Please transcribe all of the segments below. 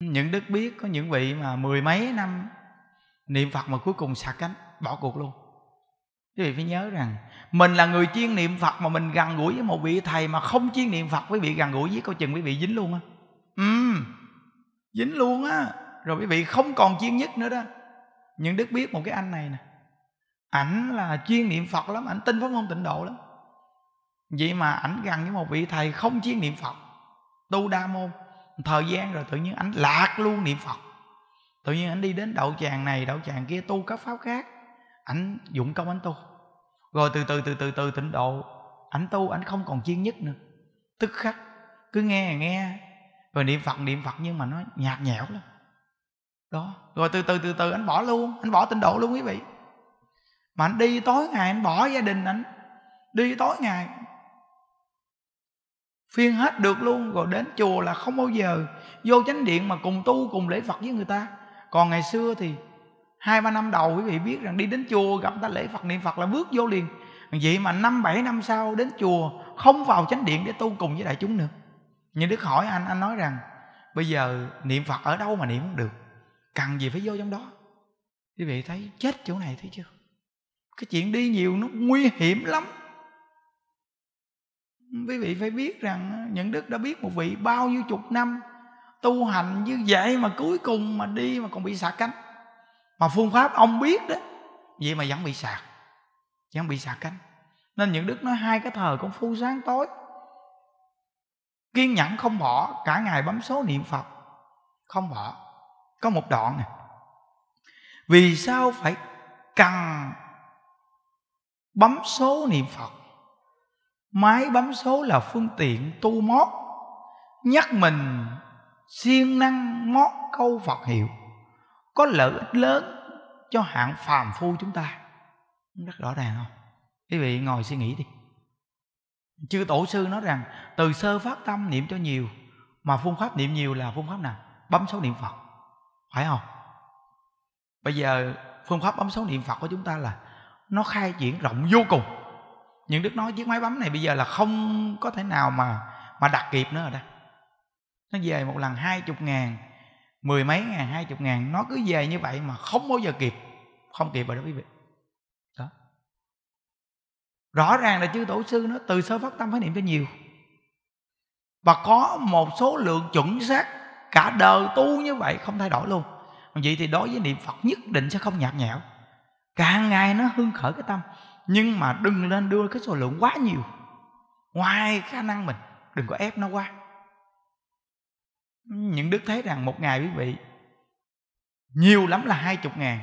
những đức biết có những vị mà mười mấy năm niệm phật mà cuối cùng sạc cánh, bỏ cuộc luôn. Quý vị phải nhớ rằng, mình là người chuyên niệm phật mà mình gần gũi với một vị thầy mà không chuyên niệm phật, quý vị gần gũi với câu chừng quý vị dính luôn á. Ừ dính luôn á. Rồi quý vị không còn chuyên nhất nữa đó. Nhưng đức biết một cái anh này nè, ảnh là chuyên niệm phật lắm, ảnh tin pháp môn tịnh độ lắm. Vậy mà ảnh gần với một vị thầy không chuyên niệm phật, tu đa môn thời gian rồi tự nhiên ảnh lạc luôn niệm phật. Tự nhiên ảnh đi đến đậu tràng này đậu tràng kia tu các pháp khác. Ảnh dụng công ảnh tu. Rồi từ từ từ từ từ tịnh độ, ảnh tu ảnh không còn chuyên nhất nữa. Tức khắc, cứ nghe nghe. Rồi niệm phật niệm phật nhưng mà nó nhạt nhẽo lắm. Đó. Rồi từ từ từ từ anh bỏ luôn anh bỏ tịnh độ luôn quý vị. Mà anh đi tối ngày anh bỏ gia đình anh đi tối ngày phiên hết được luôn, rồi đến chùa là không bao giờ. Vô chánh điện mà cùng tu, cùng lễ phật với người ta. Còn ngày xưa thì hai, ba năm đầu, quý vị biết rằng đi đến chùa, gặp ta lễ phật, niệm phật là bước vô liền. Vậy mà năm, bảy năm sau đến chùa, không vào chánh điện để tu cùng với đại chúng nữa. Nhưng đức hỏi anh anh nói rằng, bây giờ niệm phật ở đâu mà niệm không được? Cần gì phải vô trong đó? Quý vị thấy chết chỗ này thấy chưa? Cái chuyện đi nhiều nó nguy hiểm lắm. Ừ, quý vị phải biết rằng những đức đã biết một vị bao nhiêu chục năm tu hành như vậy mà cuối cùng mà đi mà còn bị sạc cánh. Mà phương pháp ông biết đó, vậy mà vẫn bị sạc, vẫn bị sạc cánh. Nên những đức nói hai cái thời công phu sáng tối. Kiên nhẫn không bỏ, cả ngày bấm số niệm phật, không bỏ. Có một đoạn này vì sao phải cần bấm số niệm phật? Máy bấm số là phương tiện tu mót. Nhắc mình siêng năng mót câu phật hiệu. Có lợi ích lớn cho hạng phàm phu chúng ta. Rất rõ ràng không? Quý vị ngồi suy nghĩ đi. Chư tổ sư nói rằng, từ sơ phát tâm niệm cho nhiều, mà phương pháp niệm nhiều là phương pháp nào? Bấm số niệm phật. Phải không? Bây giờ phương pháp bấm số niệm phật của chúng ta là nó khai triển rộng vô cùng nhưng đức nói chiếc máy bấm này bây giờ là không có thể nào mà mà đặt kịp nữa rồi đó. Nó về một lần hai chục ngàn, mười mấy ngàn, hai chục ngàn, nó cứ về như vậy mà không bao giờ kịp. Không kịp rồi đó quý vị. Đó. Rõ ràng là chư tổ sư nó từ sơ phát tâm phải niệm cho nhiều. Và có một số lượng chuẩn xác, cả đời tu như vậy không thay đổi luôn. Vậy thì đối với niệm phật nhất định sẽ không nhạt nhẽo. Càng ngày nó hưng khởi cái tâm nhưng mà đừng lên đưa cái số lượng quá nhiều. Ngoài khả năng mình, đừng có ép nó quá. Những đức thấy rằng một ngày quý vị, nhiều lắm là hai chục ngàn,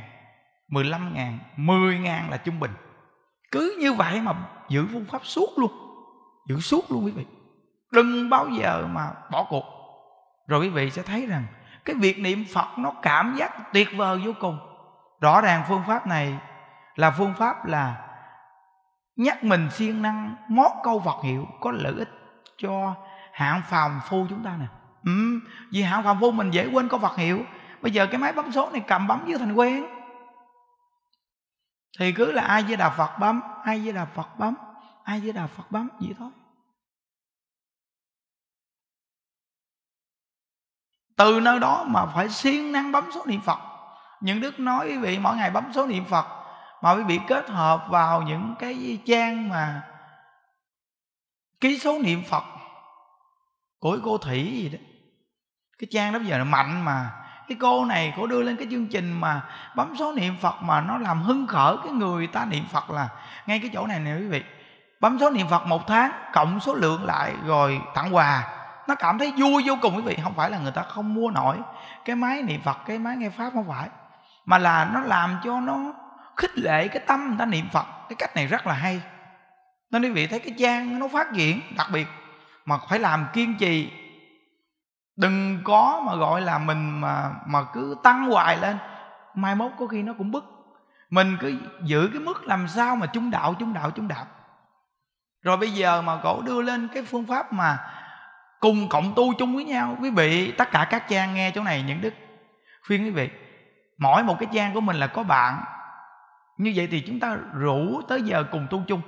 mười lăm ngàn, mười ngàn là trung bình. Cứ như vậy mà giữ phương pháp suốt luôn. Giữ suốt luôn quý vị. Đừng bao giờ mà bỏ cuộc. Rồi quý vị sẽ thấy rằng cái việc niệm phật nó cảm giác tuyệt vời vô cùng. Rõ ràng phương pháp này là phương pháp là nhắc mình siêng năng mót câu Phật hiệu có lợi ích cho hạng phàm phu chúng ta nè. Ừ, vì hạng phàm phu mình dễ quên câu Phật hiệu. Bây giờ cái máy bấm số này cầm bấm với thành quen. Thì cứ là ai với đà Phật bấm ai với đà Phật bấm ai với đà Phật bấm vậy thôi. Từ nơi đó mà phải siêng năng bấm số niệm Phật. Những đức nói quý vị mỗi ngày bấm số niệm Phật mà quý vị kết hợp vào những cái trang mà ký số niệm Phật của cô Thủy gì đó. Cái trang đó bây giờ là mạnh mà. Cái cô này cô đưa lên cái chương trình mà bấm số niệm Phật mà nó làm hưng khởi cái người ta niệm Phật là ngay cái chỗ này nè quý vị. Bấm số niệm Phật một tháng, cộng số lượng lại rồi tặng quà. Nó cảm thấy vui vô cùng quý vị, không phải là người ta không mua nổi. Cái máy niệm Phật, cái máy nghe pháp không phải, mà là nó làm cho nó khích lệ cái tâm người ta niệm phật. Cái cách này rất là hay. Nên quý vị thấy cái gian nó phát triển đặc biệt. Mà phải làm kiên trì. Đừng có mà gọi là mình mà mà cứ tăng hoài lên. Mai mốt có khi nó cũng bức mình cứ giữ cái mức làm sao mà trung đạo trung đạo trung đạo. Rồi bây giờ mà cổ đưa lên cái phương pháp mà cùng cộng tu chung với nhau. Quý vị, tất cả các trang nghe chỗ này, những đức. Khuyên quý vị, mỗi một cái trang của mình là có bạn như vậy thì chúng ta rủ tới giờ cùng tu chung.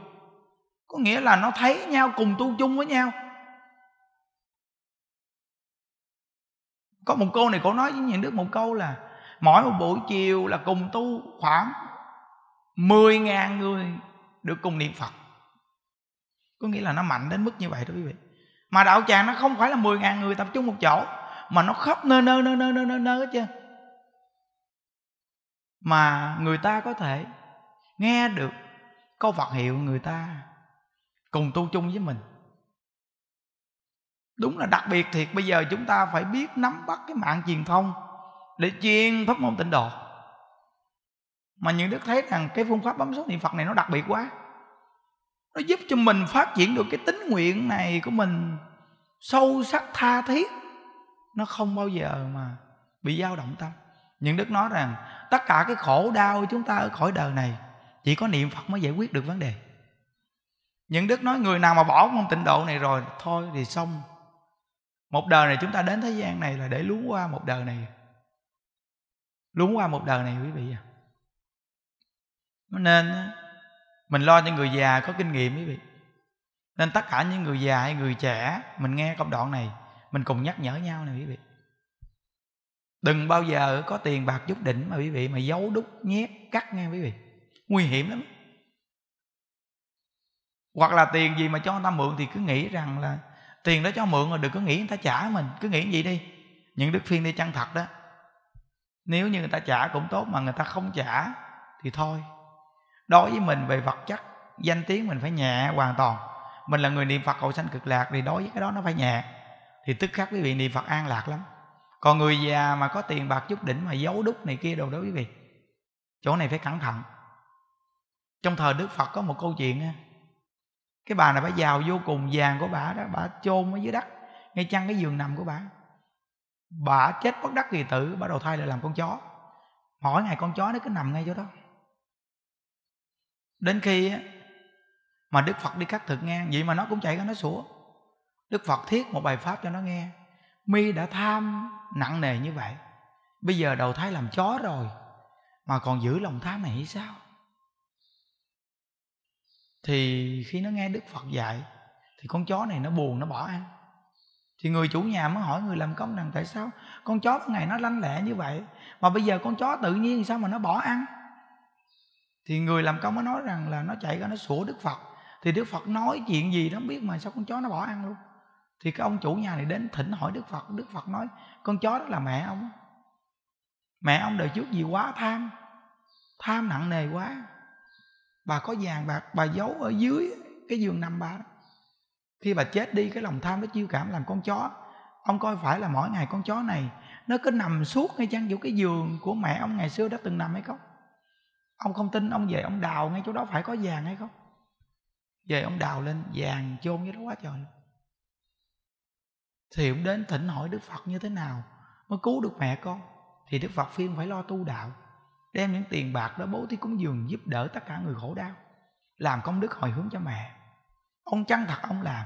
Có nghĩa là nó thấy nhau cùng tu chung với nhau. Có một cô này cô nói với những đức một câu là mỗi một buổi chiều là cùng tu khoảng 10.000 người được cùng niệm Phật. Có nghĩa là nó mạnh đến mức như vậy đó quý vị. Mà đạo tràng nó không phải là 10.000 người tập trung một chỗ mà nó khắp nơi nơi nơi nơi nơi nơi, nơi hết trơn mà người ta có thể nghe được câu Phật hiệu người ta cùng tu chung với mình. Đúng là đặc biệt thiệt, bây giờ chúng ta phải biết nắm bắt cái mạng truyền thông để chuyên pháp môn tịnh độ. Mà những đức thấy rằng cái phương pháp bấm số niệm phật này nó đặc biệt quá. Nó giúp cho mình phát triển được cái tính nguyện này của mình sâu sắc, tha thiết. Nó không bao giờ mà bị dao động tâm. Những đức nói rằng tất cả cái khổ đau chúng ta ở khỏi đời này, chỉ có niệm phật mới giải quyết được vấn đề. Những đức nói, người nào mà bỏ môn tịnh độ này rồi, thôi thì xong. Một đời này chúng ta đến thế gian này là để lún qua một đời này. Lún qua một đời này, quý vị à nên mình lo cho người già có kinh nghiệm, quý vị. Nên tất cả những người già hay người trẻ, mình nghe công đoạn này, mình cùng nhắc nhở nhau này, quý vị đừng bao giờ có tiền bạc chút đỉnh mà quý vị, mà giấu đúc, nhét, cắt nghe quý vị. Nguy hiểm lắm. Hoặc là tiền gì mà cho người ta mượn thì cứ nghĩ rằng là tiền đó cho mượn rồi đừng có nghĩ người ta trả mình, cứ nghĩ gì đi. Những đức phiên đi chăng thật đó. Nếu như người ta trả cũng tốt mà người ta không trả thì thôi. Đối với mình về vật chất, danh tiếng mình phải nhẹ hoàn toàn. Mình là người niệm phật cầu sanh cực lạc thì đối với cái đó nó phải nhẹ. Thì tức khắc quý vị niệm phật an lạc lắm còn người già mà có tiền bạc chút đỉnh mà giấu đúc này kia đồ đó quý vị, chỗ này phải cẩn thận. Trong thời đức phật có một câu chuyện cái bà này bà giàu vô cùng, vàng của bà đó, bà chôn ở dưới đất, ngay chăn cái giường nằm của bà. Bà chết bất đắc kỳ tử, bà đầu thai lại làm con chó. Mỗi ngày con chó nó cứ nằm ngay chỗ đó. Đến khi mà đức phật đi cắt thực ngang vậy mà nó cũng chạy ra nó sủa. Đức phật thiết một bài pháp cho nó nghe mi đã tham nặng nề như vậy, bây giờ đầu thai làm chó rồi, mà còn giữ lòng tham này hay sao? Thì khi nó nghe đức phật dạy, thì con chó này nó buồn, nó bỏ ăn. Thì người chủ nhà mới hỏi người làm công rằng, tại sao con chó ngày nó lanh lẹ như vậy, mà bây giờ con chó tự nhiên sao mà nó bỏ ăn? Thì người làm công mới nói rằng là nó chạy ra nó sủa đức phật. Thì đức phật nói chuyện gì nó không biết mà sao con chó nó bỏ ăn luôn thì cái ông chủ nhà này đến thỉnh hỏi đức phật đức phật nói, con chó đó là mẹ ông. Mẹ ông đời trước gì quá tham tham nặng nề quá. Bà có vàng bạc bà giấu ở dưới cái giường nằm bà đó. Khi bà chết đi, cái lòng tham nó chiêu cảm làm con chó. Ông coi phải là mỗi ngày con chó này, nó cứ nằm suốt ngay chăng chỗ cái giường của mẹ ông ngày xưa đã từng nằm hay không? Ông không tin ông về ông đào ngay chỗ đó, phải có vàng hay không? Về ông đào lên, vàng chôn với đó quá trời thì ông đến thỉnh hỏi đức phật như thế nào mới cứu được mẹ con? Thì đức phật phiên phải lo tu đạo, đem những tiền bạc đó bố thí cúng dường giúp đỡ tất cả người khổ đau, làm công đức hồi hướng cho mẹ. Ông chăng thật ông làm?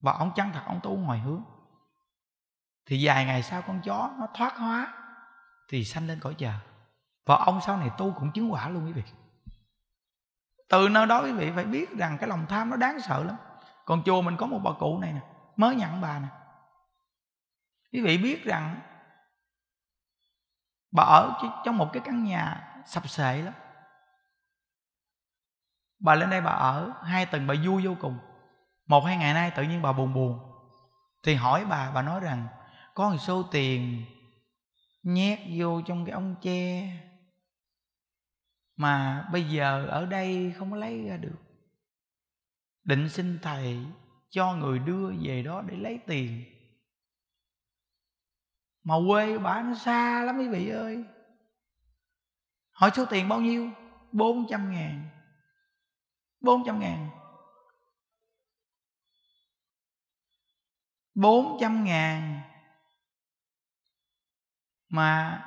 Và ông chăng thật ông tu hồi hướng? Thì vài ngày sau con chó nó thoát hóa, thì sanh lên cõi trời. Và ông sau này tu cũng chứng quả luôn quý vị. Từ nơi đó quý vị phải biết rằng cái lòng tham nó đáng sợ lắm. Còn chùa mình có một bà cụ này nè mới nhận bà nè. Quý vị biết rằng bà ở trong một cái căn nhà sập sệ lắm. Bà lên đây bà ở hai tuần bà vui vô cùng. Một hai ngày nay tự nhiên bà buồn buồn. Thì hỏi bà bà nói rằng, có một số tiền nhét vô trong cái ống tre mà bây giờ ở đây không có lấy ra được. Định xin thầy cho người đưa về đó để lấy tiền. Mà quê bà nó xa lắm quý vị ơi. Hỏi số tiền bao nhiêu? Bốn trăm ngàn. Bốn trăm ngàn. Bốn trăm ngàn mà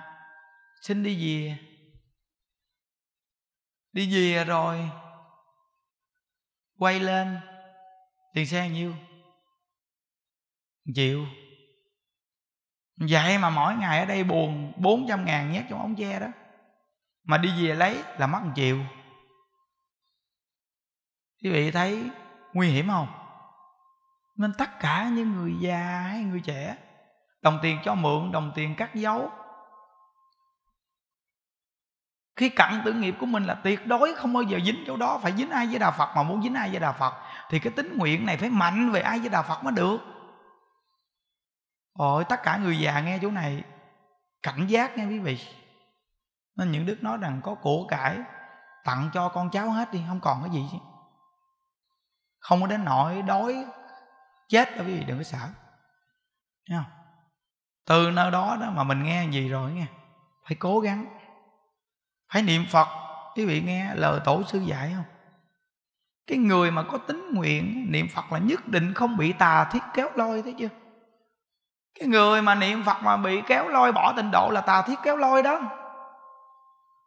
xin đi về. Đi về rồi quay lên tiền xe nhiêu? Chịu, vậy mà mỗi ngày ở đây buồn 400 ngàn nhét trong ống tre đó. Mà đi về lấy là mất một triệu. Quý vị thấy nguy hiểm không? Nên tất cả những người già hay người trẻ đồng tiền cho mượn đồng tiền cắt dấu. Khi cặn tử nghiệp của mình là tuyệt đối không bao giờ dính chỗ đó phải dính ai với đà phật mà muốn dính ai với đà phật thì cái tính nguyện này phải mạnh về ai với đạo phật mới được. Ôi, tất cả người già nghe chỗ này, cảnh giác nghe quý vị. Nên những đức nói rằng có của cải, tặng cho con cháu hết đi, không còn cái gì chứ. Không có đến nỗi đói, chết đâu quý vị, đừng có sợ. Thấy không? Từ nơi đó đó mà mình nghe gì rồi nghe. Phải cố gắng. Phải niệm phật, quý vị nghe lời tổ sư dạy không? Cái người mà có tính nguyện, niệm phật là nhất định không bị tà thiết kéo lôi, thấy chưa? Cái người mà niệm phật mà bị kéo lôi, bỏ tịnh độ là tà thiết kéo lôi đó.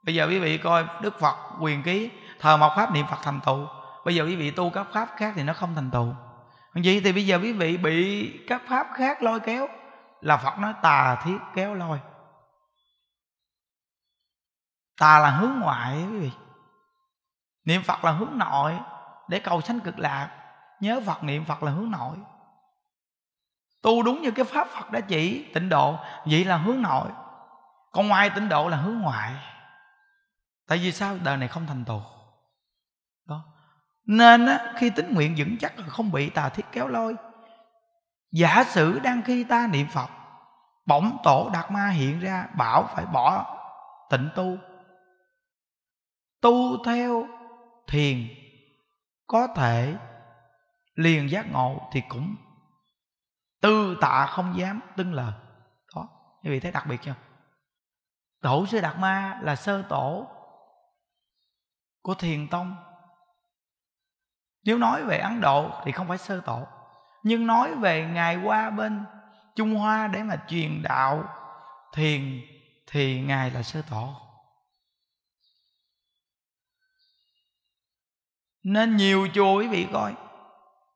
Bây giờ quý vị coi đức phật quyền ký, thờ một pháp niệm phật thành tựu. Bây giờ quý vị tu các pháp khác thì nó không thành tựu. Vậy thì bây giờ quý vị bị các pháp khác lôi kéo là phật nói tà thiết kéo lôi. Tà là hướng ngoại, quý vị. Niệm phật là hướng nội để cầu sanh cực lạc nhớ phật niệm phật là hướng nội. Tu đúng như cái pháp phật đã chỉ tịnh độ vậy là hướng nội. Còn ngoài tịnh độ là hướng ngoại. Tại vì sao? Đời này không thành tựu đó. Nên á, khi tính nguyện vững chắc là không bị tà thiết kéo lôi. Giả sử đang khi ta niệm phật bỗng tổ đạt ma hiện ra bảo phải bỏ tịnh tu. Tu theo thiền có thể liền giác ngộ thì cũng tư tạ không dám tưng lời. Đó như vậy thấy đặc biệt chưa? Tổ sư đạt ma là sơ tổ của thiền tông. Nếu nói về ấn độ thì không phải sơ tổ, nhưng nói về ngài qua bên trung hoa để mà truyền đạo thiền thì ngài là sơ tổ. Nên nhiều chùa quý vị coi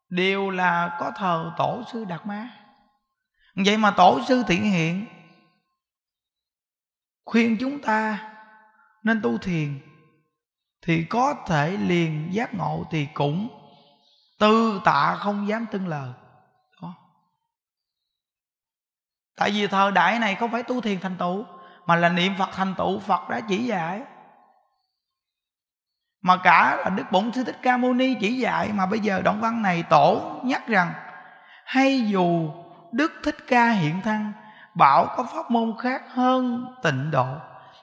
đều là có thờ tổ sư đạt ma vậy mà tổ sư thiện hiện khuyên chúng ta nên tu thiền, thì có thể liền giác ngộ thì cũng tư tạ không dám tưng lời. Đó. Tại vì thời đại này không phải tu thiền thành tựu, mà là niệm phật thành tựu, phật đã chỉ dạy mà cả là đức bổn sư thích ca mâu ni chỉ dạy mà bây giờ động văn này tổ nhắc rằng, hay dù đức thích ca hiện thân, bảo có pháp môn khác hơn tịnh độ,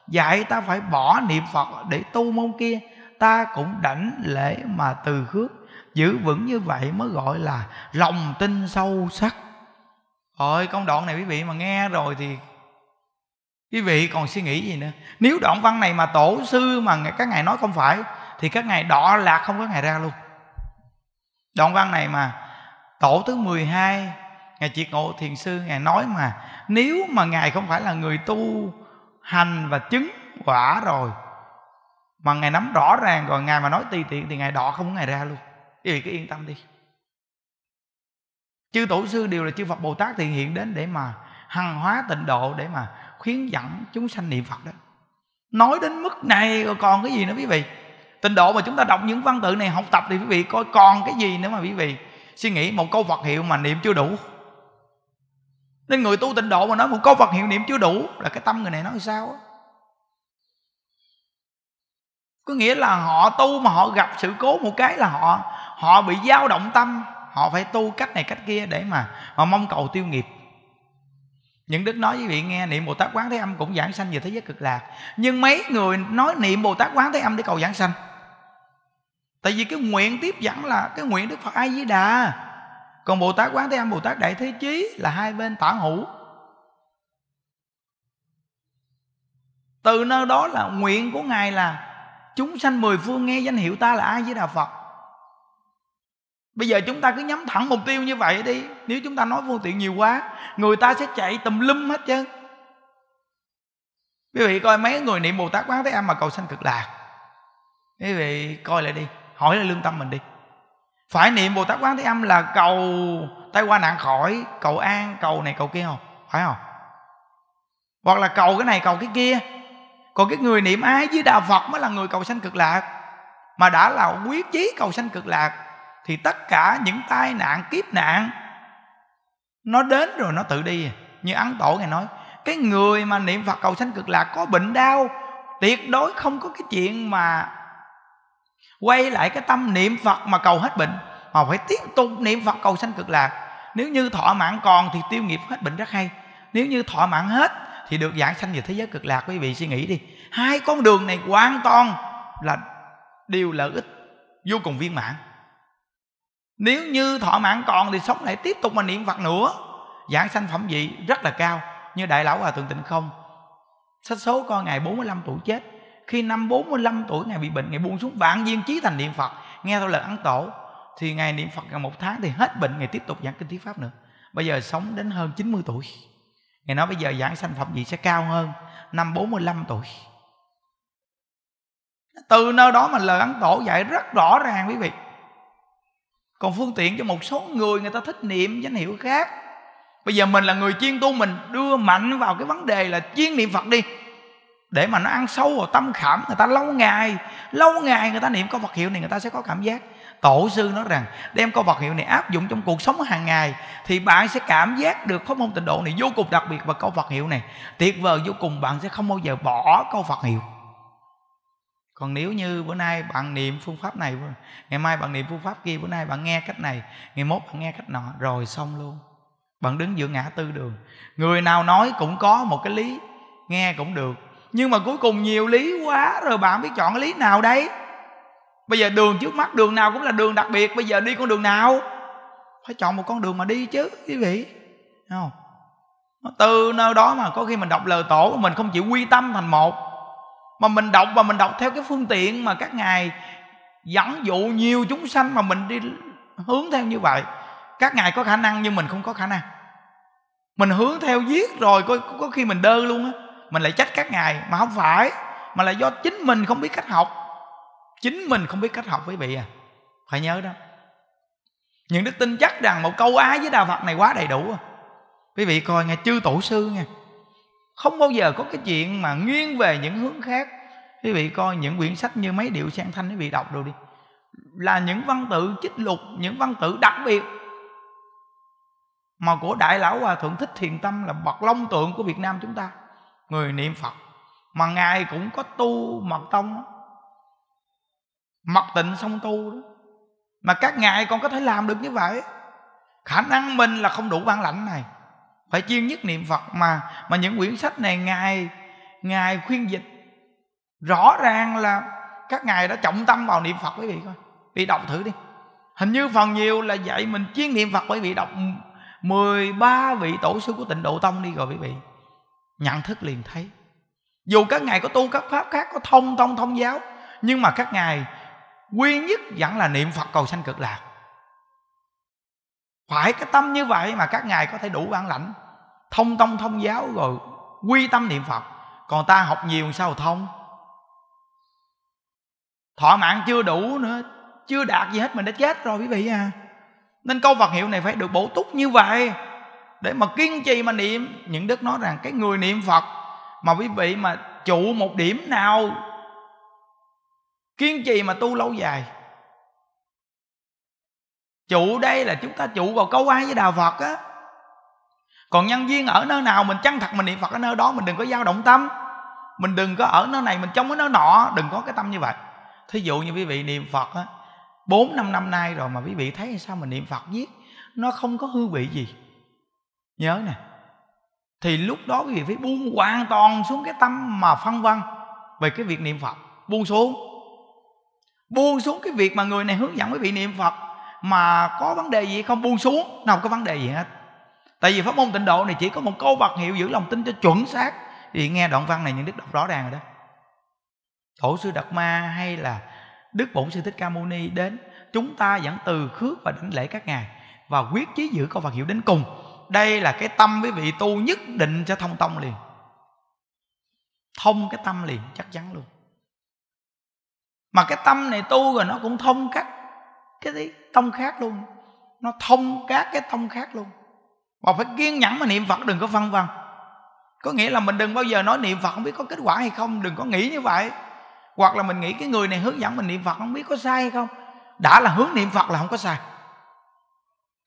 dạy ta phải bỏ niệm phật để tu môn kia, ta cũng đảnh lễ mà từ khước. Giữ vững như vậy mới gọi là lòng tin sâu sắc. Ôi, công đoạn này quý vị mà nghe rồi thì Quý vị còn suy nghĩ gì nữa? Nếu đoạn văn này mà tổ sư mà các ngài nói không phải thì các ngài đọ lạc không có ngày ra luôn. Đoạn văn này mà, Tổ thứ 12 Ngài Triệt Ngộ Thiền Sư, Ngài nói mà, Nếu mà Ngài không phải là người tu Hành và chứng quả rồi, Mà Ngài nắm rõ ràng rồi, Ngài mà nói tùy tiện Thì Ngài đọ không có ngày ra luôn. Quý vị cứ yên tâm đi. Chư tổ sư đều là chư phật bồ tát thiện hiện đến để mà hằng hóa tịnh độ, để mà khuyến dẫn chúng sanh niệm phật đó. Nói đến mức này còn cái gì nữa quý vị? Tịnh độ mà chúng ta đọc những văn tự này, học tập thì quý vị coi còn cái gì nữa mà quý vị suy nghĩ một câu phật hiệu mà niệm chưa đủ. Nên người tu tịnh độ mà nói một câu phật hiệu niệm chưa đủ là cái tâm người này nói sao có nghĩa là họ tu mà họ gặp sự cố một cái là họ họ bị dao động tâm, họ phải tu cách này cách kia để mà họ mong cầu tiêu nghiệp. Những đức nói với vị nghe niệm bồ tát quán thế âm cũng giảng sanh về thế giới cực lạc. Nhưng mấy người nói niệm bồ tát quán thế âm để cầu giảng sanh? Tại vì cái nguyện tiếp dẫn là cái nguyện đức phật a di đà còn bồ tát quán thế âm, bồ tát đại thế chí là hai bên tả hữu. Từ nơi đó là nguyện của ngài là chúng sanh mười phương nghe danh hiệu ta là ai với đà phật. Bây giờ chúng ta cứ nhắm thẳng mục tiêu như vậy đi. Nếu chúng ta nói phương tiện nhiều quá, người ta sẽ chạy tùm lum hết chứ. Quý vị coi mấy người niệm bồ tát quán thế âm mà cầu sanh cực lạc. Quý vị coi lại đi hỏi lại lương tâm mình đi. Phải niệm bồ tát quán thế âm là cầu tai qua nạn khỏi, cầu an, cầu này, cầu kia không? Phải không? Hoặc là cầu cái này, cầu cái kia. Còn cái người niệm ái với đạo phật mới là người cầu sanh cực lạc. Mà đã là quyết chí cầu sanh cực lạc, thì tất cả những tai nạn, kiếp nạn, nó đến rồi nó tự đi. Như ấn tổ ngài nói, cái người mà niệm phật cầu sanh cực lạc có bệnh đau, tuyệt đối không có cái chuyện mà quay lại cái tâm niệm phật mà cầu hết bệnh. Mà phải tiếp tục niệm phật cầu sanh cực lạc. Nếu như thọ mạng còn thì tiêu nghiệp hết bệnh rất hay. Nếu như thọ mạng hết thì được giảng sanh về thế giới cực lạc. Quý vị suy nghĩ đi. Hai con đường này hoàn toàn là điều lợi ích, vô cùng viên mãn. Nếu như thọ mạng còn thì sống lại tiếp tục mà niệm phật nữa. Giảng sanh phẩm vị rất là cao. Như đại lão hòa thượng tịnh không? Sách số coi ngày 45 tuổi chết khi năm 45 tuổi, ngài bị bệnh, ngài buông xuống, vạn viên chí thành niệm phật. Nghe theo lời ấn tổ, thì ngày niệm phật gần một tháng thì hết bệnh, ngài tiếp tục giảng kinh thuyết pháp nữa. Bây giờ sống đến hơn 90 tuổi. Ngài nói bây giờ giảng sanh phẩm vị sẽ cao hơn năm 45 tuổi. Từ nơi đó mà lời ấn tổ dạy rất rõ ràng, quý vị. Còn phương tiện cho một số người người ta thích niệm danh hiệu khác. Bây giờ mình là người chuyên tu, mình đưa mạnh vào cái vấn đề là chuyên niệm phật đi để mà nó ăn sâu vào tâm khảm, người ta lâu ngày lâu ngày người ta niệm câu Phật hiệu này người ta sẽ có cảm giác. Tổ sư nói rằng, đem câu Phật hiệu này áp dụng trong cuộc sống hàng ngày, thì bạn sẽ cảm giác được pháp môn tịnh độ này vô cùng đặc biệt và câu Phật hiệu này tuyệt vời vô cùng, bạn sẽ không bao giờ bỏ câu Phật hiệu. Còn nếu như bữa nay bạn niệm phương pháp này, ngày mai bạn niệm phương pháp kia, bữa nay bạn nghe cách này, ngày mốt bạn nghe cách nọ, rồi xong luôn. Bạn đứng giữa ngã tư đường. Người nào nói cũng có một cái lý, nghe cũng được nhưng mà cuối cùng nhiều lý quá rồi bạn biết chọn cái lý nào đấy bây giờ đường trước mắt đường nào cũng là đường đặc biệt bây giờ đi con đường nào? Phải chọn một con đường mà đi chứ quý vị. Không? Từ nơi đó mà có khi mình đọc lời tổ mình không chịu quy tâm thành một mà mình đọc và mình đọc theo cái phương tiện mà các ngài dẫn dụ nhiều chúng sanh mà mình đi hướng theo như vậy. Các ngài có khả năng nhưng mình không có khả năng. Mình hướng theo viết rồi có, có khi mình đơ luôn á mình lại trách các ngài. Mà không phải. Mà là do chính mình không biết cách học. Chính mình không biết cách học quý vị à. Phải nhớ đó. Những đức tin chắc rằng một câu ái với đạo phật này quá đầy đủ à. quý vị coi nghe, chư tổ sư nghe. Không bao giờ có cái chuyện mà nghiêng về những hướng khác. Quý vị coi những quyển sách như mấy điệu sang thanh, quý vị đọc đồ đi. Là những văn tự chích lục, những văn tự đặc biệt. Mà của đại lão hòa thượng thích thiền tâm là bậc long tượng của việt nam chúng ta người niệm phật mà ngài cũng có tu mật tông mật tịnh song tu đó. Mà các ngài còn có thể làm được như vậy. Khả năng mình là không đủ bản lãnh này. Phải chuyên nhất niệm phật mà mà những quyển sách này ngài ngài khuyên dịch. Rõ ràng là các ngài đã trọng tâm vào niệm phật quý vị coi. Bị đọc thử đi. Hình như phần nhiều là dạy mình chuyên niệm phật quý vị đọc 13 vị tổ sư của tịnh độ tông đi rồi quý vị nhận thức liền thấy. Dù các ngài có tu các pháp khác có thông thông thông giáo, nhưng mà các ngài quy nhất vẫn là niệm phật cầu sanh cực lạc. Phải cái tâm như vậy mà các ngài có thể đủ bản lãnh, thông tông thông giáo rồi quy tâm niệm phật. Còn ta học nhiều sao thông? Thọ mạng chưa đủ nữa, chưa đạt gì hết mình đã chết rồi quý vị à. Nên câu Phật hiệu này phải được bổ túc như vậy để mà kiên trì mà niệm. Những đức nói rằng cái người niệm phật mà quý vị mà trụ một điểm nào, kiên trì mà tu lâu dài. Trụ đây là chúng ta trụ vào câu ai với đạo phật á. Còn nhân viên ở nơi nào mình chân thật mình niệm phật ở nơi đó, mình đừng có dao động tâm. Mình đừng có ở nơi này, mình trông ở nơi nọ. Đừng có cái tâm như vậy. Thí dụ như quý vị niệm phật á, bốn năm năm nay rồi mà quý vị thấy sao mình niệm phật viết nó không có hư vị gì nhớ nè. Thì lúc đó quý vị phải buông hoàn toàn xuống cái tâm mà phân vân về cái việc niệm phật. Buông xuống. Buông xuống cái việc mà người này hướng dẫn quý vị niệm phật mà có vấn đề gì không buông xuống nào có vấn đề gì hết. Tại vì pháp môn tịnh độ này chỉ có một câu vật hiệu giữ lòng tin cho chuẩn xác. Thì nghe đoạn văn này những đức đọc rõ ràng rồi đó. Tổ sư đạt ma hay là đức bổn sư thích ca mâu ni đến, chúng ta vẫn từ khước và đảnh lễ các ngài và quyết chí giữ câu vật hiệu đến cùng đây là cái tâm quý vị tu nhất định cho thông tông liền. Thông cái tâm liền, chắc chắn luôn. Mà cái tâm này tu rồi nó cũng thông các cái gì? Tông khác luôn. Nó thông các cái tông khác luôn. Mà phải kiên nhẫn mà niệm phật đừng có phân vân. Có nghĩa là mình đừng bao giờ nói niệm phật không biết có kết quả hay không, đừng có nghĩ như vậy. Hoặc là mình nghĩ cái người này hướng dẫn mình niệm phật không biết có sai hay không. Đã là hướng niệm phật là không có sai.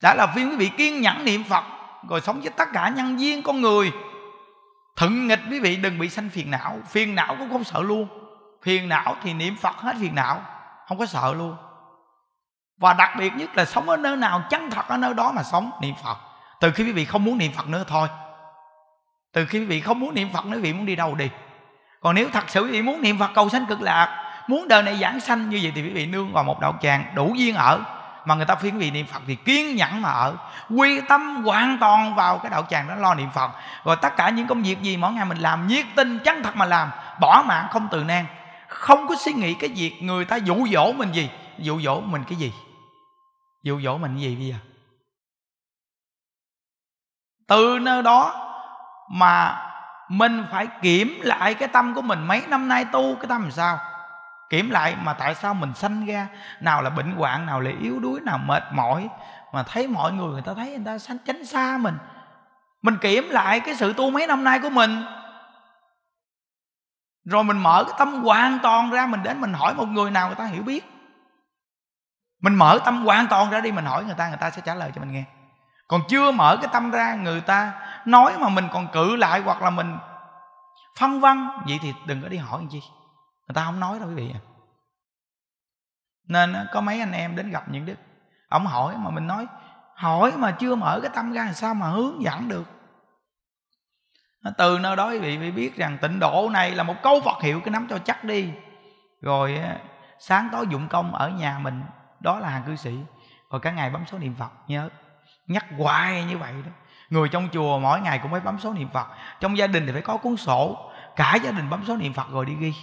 Đã là viên quý vị kiên nhẫn niệm phật rồi sống với tất cả nhân viên, con người. Thuận nghịch quý vị, đừng bị sanh phiền não. Phiền não cũng không sợ luôn. Phiền não thì niệm phật hết phiền não. Không có sợ luôn. Và đặc biệt nhất là sống ở nơi nào, chân thật ở nơi đó mà sống, niệm phật. Từ khi quý vị không muốn niệm phật nữa thôi. Từ khi quý vị không muốn niệm phật nữa, quý vị muốn đi đâu đi? Còn nếu thật sự quý vị muốn niệm phật cầu sanh cực lạc, muốn đời này giảng sanh, như vậy thì quý vị nương vào một đạo tràng đủ duyên ở mà người ta phiến vị niệm phật thì kiên nhẫn mà ở. Quy tâm hoàn toàn vào cái đạo tràng đó lo niệm phật. Rồi tất cả những công việc gì mỗi ngày mình làm, nhiệt tình, chân thật mà làm, bỏ mạng không từ nan. Không có suy nghĩ cái việc người ta dụ dỗ mình gì. Dụ dỗ mình cái gì? Dụ dỗ mình cái gì bây giờ? Từ nơi đó mà mình phải kiểm lại cái tâm của mình. Mấy năm nay tu, cái tâm làm sao? Kiểm lại mà tại sao mình sanh ra? Nào là bệnh hoạn, nào là yếu đuối, nào mệt mỏi. Mà thấy mọi người người ta thấy người ta sanh tránh xa mình. Mình kiểm lại cái sự tu mấy năm nay của mình. Rồi mình mở cái tâm hoàn toàn ra, mình đến mình hỏi một người nào người ta hiểu biết. Mình mở tâm hoàn toàn ra đi, mình hỏi người ta người ta sẽ trả lời cho mình nghe. Còn chưa mở cái tâm ra, người ta nói mà mình còn cự lại hoặc là mình phân vân, vậy thì đừng có đi hỏi làm chi người ta không nói đâu quý vị à. Nên có mấy anh em đến gặp những đức. Ông hỏi mà mình nói, hỏi mà chưa mở cái tâm ra làm sao mà hướng dẫn được? Từ nơi đó quý vị phải biết rằng tịnh độ này là một câu Phật hiệu cái nắm cho chắc đi. Rồi sáng tối dụng công ở nhà mình, đó là hàng cư sĩ. Rồi cả ngày bấm số niệm Phật, nhớ. Nhắc hoài như vậy đó. Người trong chùa mỗi ngày cũng phải bấm số niệm Phật. Trong gia đình thì phải có cuốn sổ. Cả gia đình bấm số niệm Phật rồi đi ghi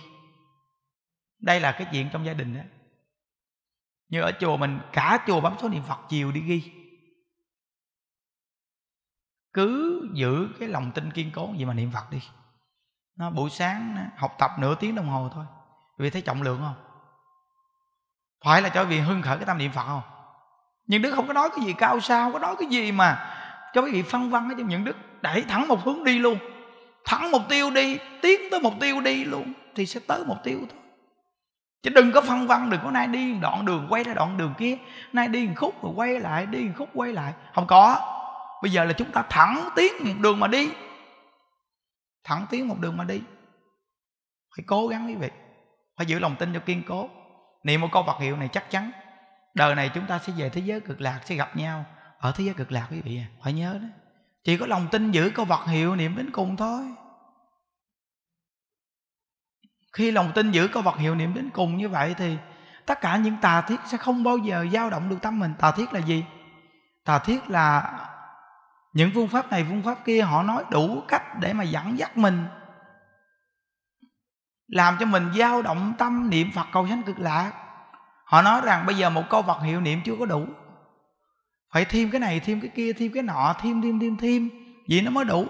đây là cái chuyện trong gia đình đó như ở chùa mình, cả chùa bấm số niệm phật chiều đi ghi. Cứ giữ cái lòng tin kiên cố gì mà niệm phật đi. Nó buổi sáng học tập nửa tiếng đồng hồ thôi. Vì thấy trọng lượng không? Phải là cho vì hưng khởi cái tâm niệm phật không? Nhưng đức không có nói cái gì cao sao không có nói cái gì mà cho quý vị phân vân ở trong những đức. Đẩy thẳng một hướng đi luôn. Thẳng mục tiêu đi, tiến tới mục tiêu đi luôn, thì sẽ tới mục tiêu thôi chứ đừng có phân vân, đừng có nay đi đoạn đường quay ra đoạn đường kia. Nay đi một khúc rồi quay lại đi một khúc quay lại. Không có. Bây giờ là chúng ta thẳng tiến một đường mà đi. Thẳng tiến một đường mà đi. Phải cố gắng quý vị. Phải giữ lòng tin cho kiên cố. Niệm một câu vật hiệu này chắc chắn. Đời này chúng ta sẽ về thế giới cực lạc sẽ gặp nhau ở thế giới cực lạc quý vị à. Phải nhớ đó. Chỉ có lòng tin giữ câu vật hiệu niệm đến cùng thôi khi lòng tin giữ câu vật hiệu niệm đến cùng như vậy thì tất cả những tà thiết sẽ không bao giờ dao động được tâm mình. Tà thiết là gì? Tà thiết là những phương pháp này, phương pháp kia, họ nói đủ cách để mà dẫn dắt mình, làm cho mình dao động tâm niệm phật cầu sanh cực lạc. Họ nói rằng bây giờ một câu vật hiệu niệm chưa có đủ. Phải thêm cái này, thêm cái kia, thêm cái nọ, thêm thêm thêm thêm. Vì nó mới đủ.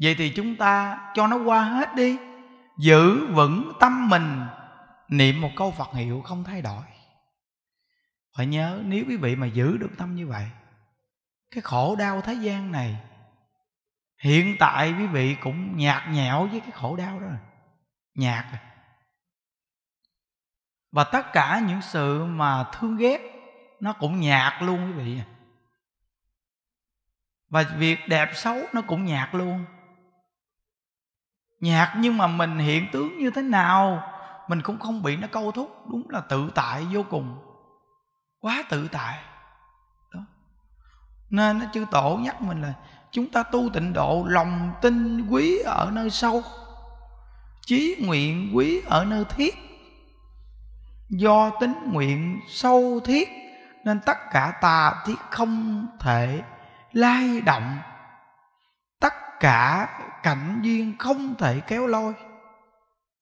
Vậy thì chúng ta cho nó qua hết đi. Giữ vững tâm mình. Niệm một câu phật hiệu không thay đổi. Phải nhớ, nếu quý vị mà giữ được tâm như vậy, cái khổ đau thế gian này, hiện tại quý vị cũng nhạt nhẽo với cái khổ đau đó nhạt và tất cả những sự mà thương ghét, nó cũng nhạt luôn quý vị à. và việc đẹp xấu nó cũng nhạt luôn nhạt nhưng mà mình hiện tướng như thế nào? Mình cũng không bị nó câu thúc. Đúng là tự tại vô cùng. Quá tự tại. Đó. Nên nó chư tổ nhắc mình là chúng ta tu tịnh độ lòng tin quý ở nơi sâu chí nguyện quý ở nơi thiết. Do tính nguyện sâu thiết, nên tất cả tà thiết không thể lay động. Tất cả cảnh duyên không thể kéo lôi.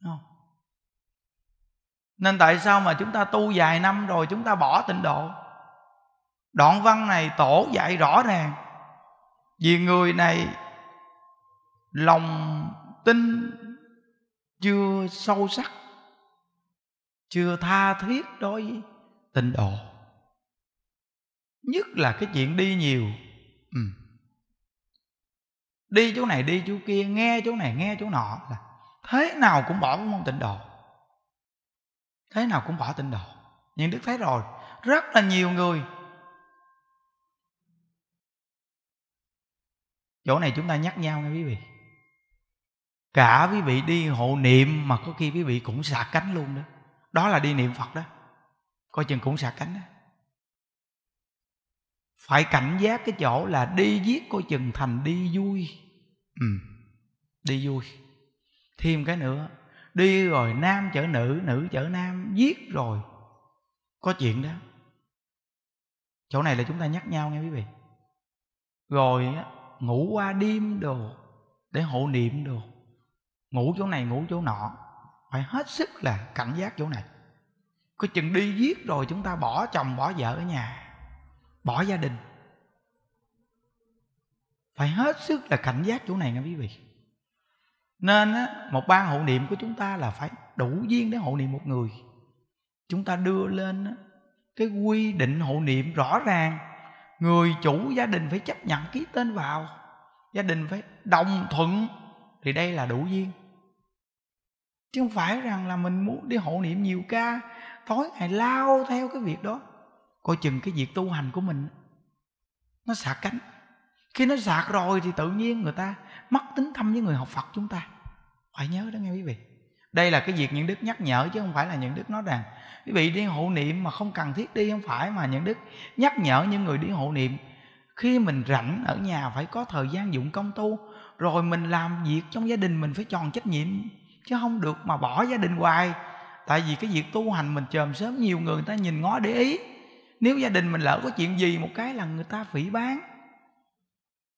Không? nên tại sao mà chúng ta tu vài năm rồi chúng ta bỏ tịnh độ? Đoạn văn này tổ dạy rõ ràng. Vì người này lòng tin chưa sâu sắc, chưa tha thiết đối với tịnh độ. Nhất là cái chuyện đi nhiều đi chỗ này, đi chỗ kia, nghe chỗ này, nghe chỗ nọ là thế nào cũng bỏ cái môn tịnh độ. Thế nào cũng bỏ tịnh độ. Nhưng đức thấy rồi, rất là nhiều người. Chỗ này chúng ta nhắc nhau nghe quý vị. Cả quý vị đi hộ niệm mà có khi quý vị cũng xả cánh luôn đó. Đó là đi niệm phật đó. Coi chừng cũng xả cánh đó phải cảnh giác cái chỗ là đi giết coi chừng thành đi vui. Ừ. Đi vui. Thêm cái nữa đi rồi nam chở nữ nữ chở nam giết rồi. Có chuyện đó. Chỗ này là chúng ta nhắc nhau nghe quý vị. Rồi ngủ qua đêm đồ để hộ niệm đồ. Ngủ chỗ này ngủ chỗ nọ. Phải hết sức là cảnh giác chỗ này. Có chừng đi giết rồi chúng ta bỏ chồng bỏ vợ ở nhà bỏ gia đình. Phải hết sức là cảnh giác chỗ này nha quý vị. Nên á, một ban hộ niệm của chúng ta là phải đủ duyên để hộ niệm một người. Chúng ta đưa lên á, cái quy định hộ niệm rõ ràng. Người chủ gia đình phải chấp nhận ký tên vào. Gia đình phải đồng thuận thì đây là đủ duyên. Chứ không phải rằng là mình muốn đi hộ niệm nhiều ca tối ngày lao theo cái việc đó coi chừng cái việc tu hành của mình nó sạc cánh. Khi nó sạc rồi thì tự nhiên người ta mất tính tâm với người học phật chúng ta. Phải nhớ đó nghe quý vị. Đây là cái việc những đức nhắc nhở chứ không phải là những đức nói rằng, quý vị đi hộ niệm mà không cần thiết đi. Không phải mà những đức nhắc nhở những người đi hộ niệm, khi mình rảnh ở nhà phải có thời gian dụng công tu, rồi mình làm việc trong gia đình mình phải tròn trách nhiệm, chứ không được mà bỏ gia đình hoài. Tại vì cái việc tu hành mình chồm sớm nhiều người người ta nhìn ngó để ý nếu gia đình mình lỡ có chuyện gì một cái là người ta phỉ bán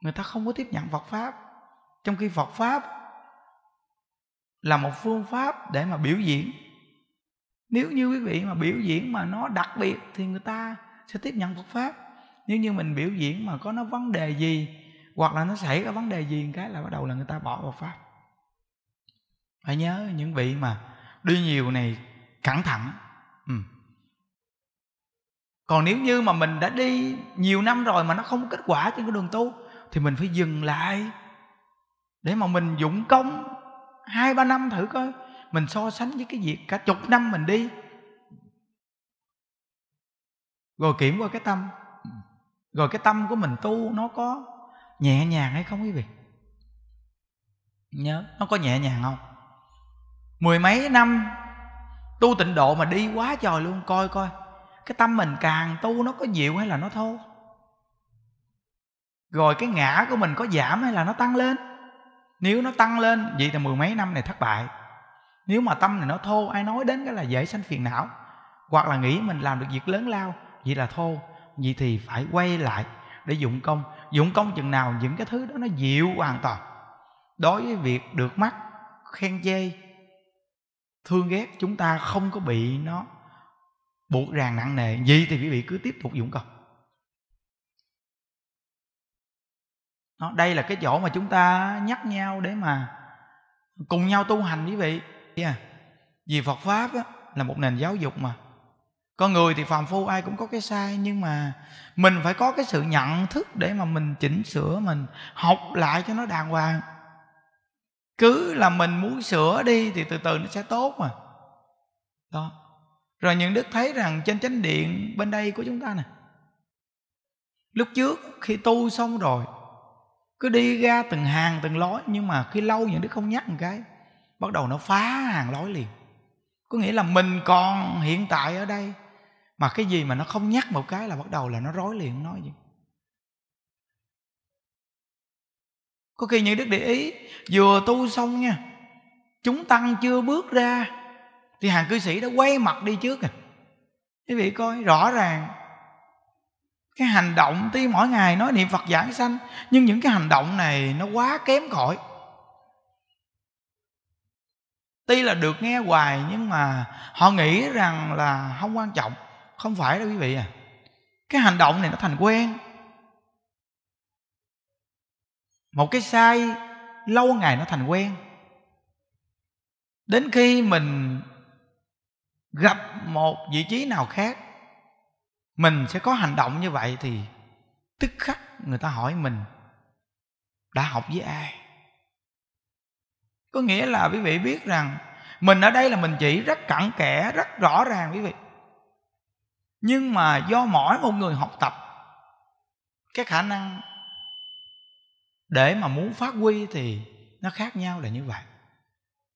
người ta không có tiếp nhận phật pháp. Trong khi phật pháp là một phương pháp để mà biểu diễn. Nếu như quý vị mà biểu diễn mà nó đặc biệt thì người ta sẽ tiếp nhận phật pháp. Nếu như mình biểu diễn mà có nó vấn đề gì, hoặc là nó xảy ra vấn đề gì cái là bắt đầu là người ta bỏ phật pháp. Phải nhớ những vị mà đi nhiều này cẩn thận. Ừ còn nếu như mà mình đã đi nhiều năm rồi mà nó không có kết quả trên cái đường tu, thì mình phải dừng lại để mà mình dụng công hai, ba năm thử coi. Mình so sánh với cái việc cả chục năm mình đi. Rồi kiểm qua cái tâm. Rồi cái tâm của mình tu nó có nhẹ nhàng hay không quý vị? Nhớ, nó có nhẹ nhàng không? Mười mấy năm tu tịnh độ mà đi quá trời luôn, coi coi cái tâm mình càng tu nó có dịu hay là nó thô? Rồi cái ngã của mình có giảm hay là nó tăng lên? Nếu nó tăng lên, vậy thì mười mấy năm này thất bại. Nếu mà tâm này nó thô, ai nói đến cái là dễ sanh phiền não. Hoặc là nghĩ mình làm được việc lớn lao, vậy là thô. Vậy thì phải quay lại để dụng công. Dụng công chừng nào những cái thứ đó nó dịu hoàn toàn. Đối với việc được mắt, khen chê, thương ghét chúng ta không có bị nó buộc ràng nặng nề. Gì thì quý vị cứ tiếp tục dụng công đó, đây là cái chỗ mà chúng ta nhắc nhau để mà cùng nhau tu hành quý vị. Yeah. À, vì phật pháp á, là một nền giáo dục mà. Con người thì phàm phu ai cũng có cái sai nhưng mà mình phải có cái sự nhận thức để mà mình chỉnh sửa mình học lại cho nó đàng hoàng. Cứ là mình muốn sửa đi thì từ từ nó sẽ tốt mà. Đó rồi những đức thấy rằng trên chánh điện bên đây của chúng ta nè. Lúc trước khi tu xong rồi, cứ đi ra từng hàng từng lối, nhưng mà khi lâu những đức không nhắc một cái, bắt đầu nó phá hàng lối liền. Có nghĩa là mình còn hiện tại ở đây, mà cái gì mà nó không nhắc một cái là bắt đầu là nó rối liền nói gì? Có khi những đức để ý, vừa tu xong nha, chúng tăng chưa bước ra thì hàng cư sĩ đã quay mặt đi trước rồi. Quý vị coi, rõ ràng. Cái hành động tuy mỗi ngày nói niệm phật giảng sanh, nhưng những cái hành động này nó quá kém cỏi. Tuy là được nghe hoài, nhưng mà họ nghĩ rằng là không quan trọng. Không phải đâu quý vị à. Cái hành động này nó thành quen. Một cái sai lâu ngày nó thành quen. Đến khi mình gặp một vị trí nào khác, mình sẽ có hành động như vậy thì tức khắc người ta hỏi mình, đã học với ai? Có nghĩa là quý vị biết rằng mình ở đây là mình chỉ rất cặn kẽ, rất rõ ràng quý vị. Nhưng mà do mỗi một người học tập, cái khả năng để mà muốn phát huy thì nó khác nhau là như vậy.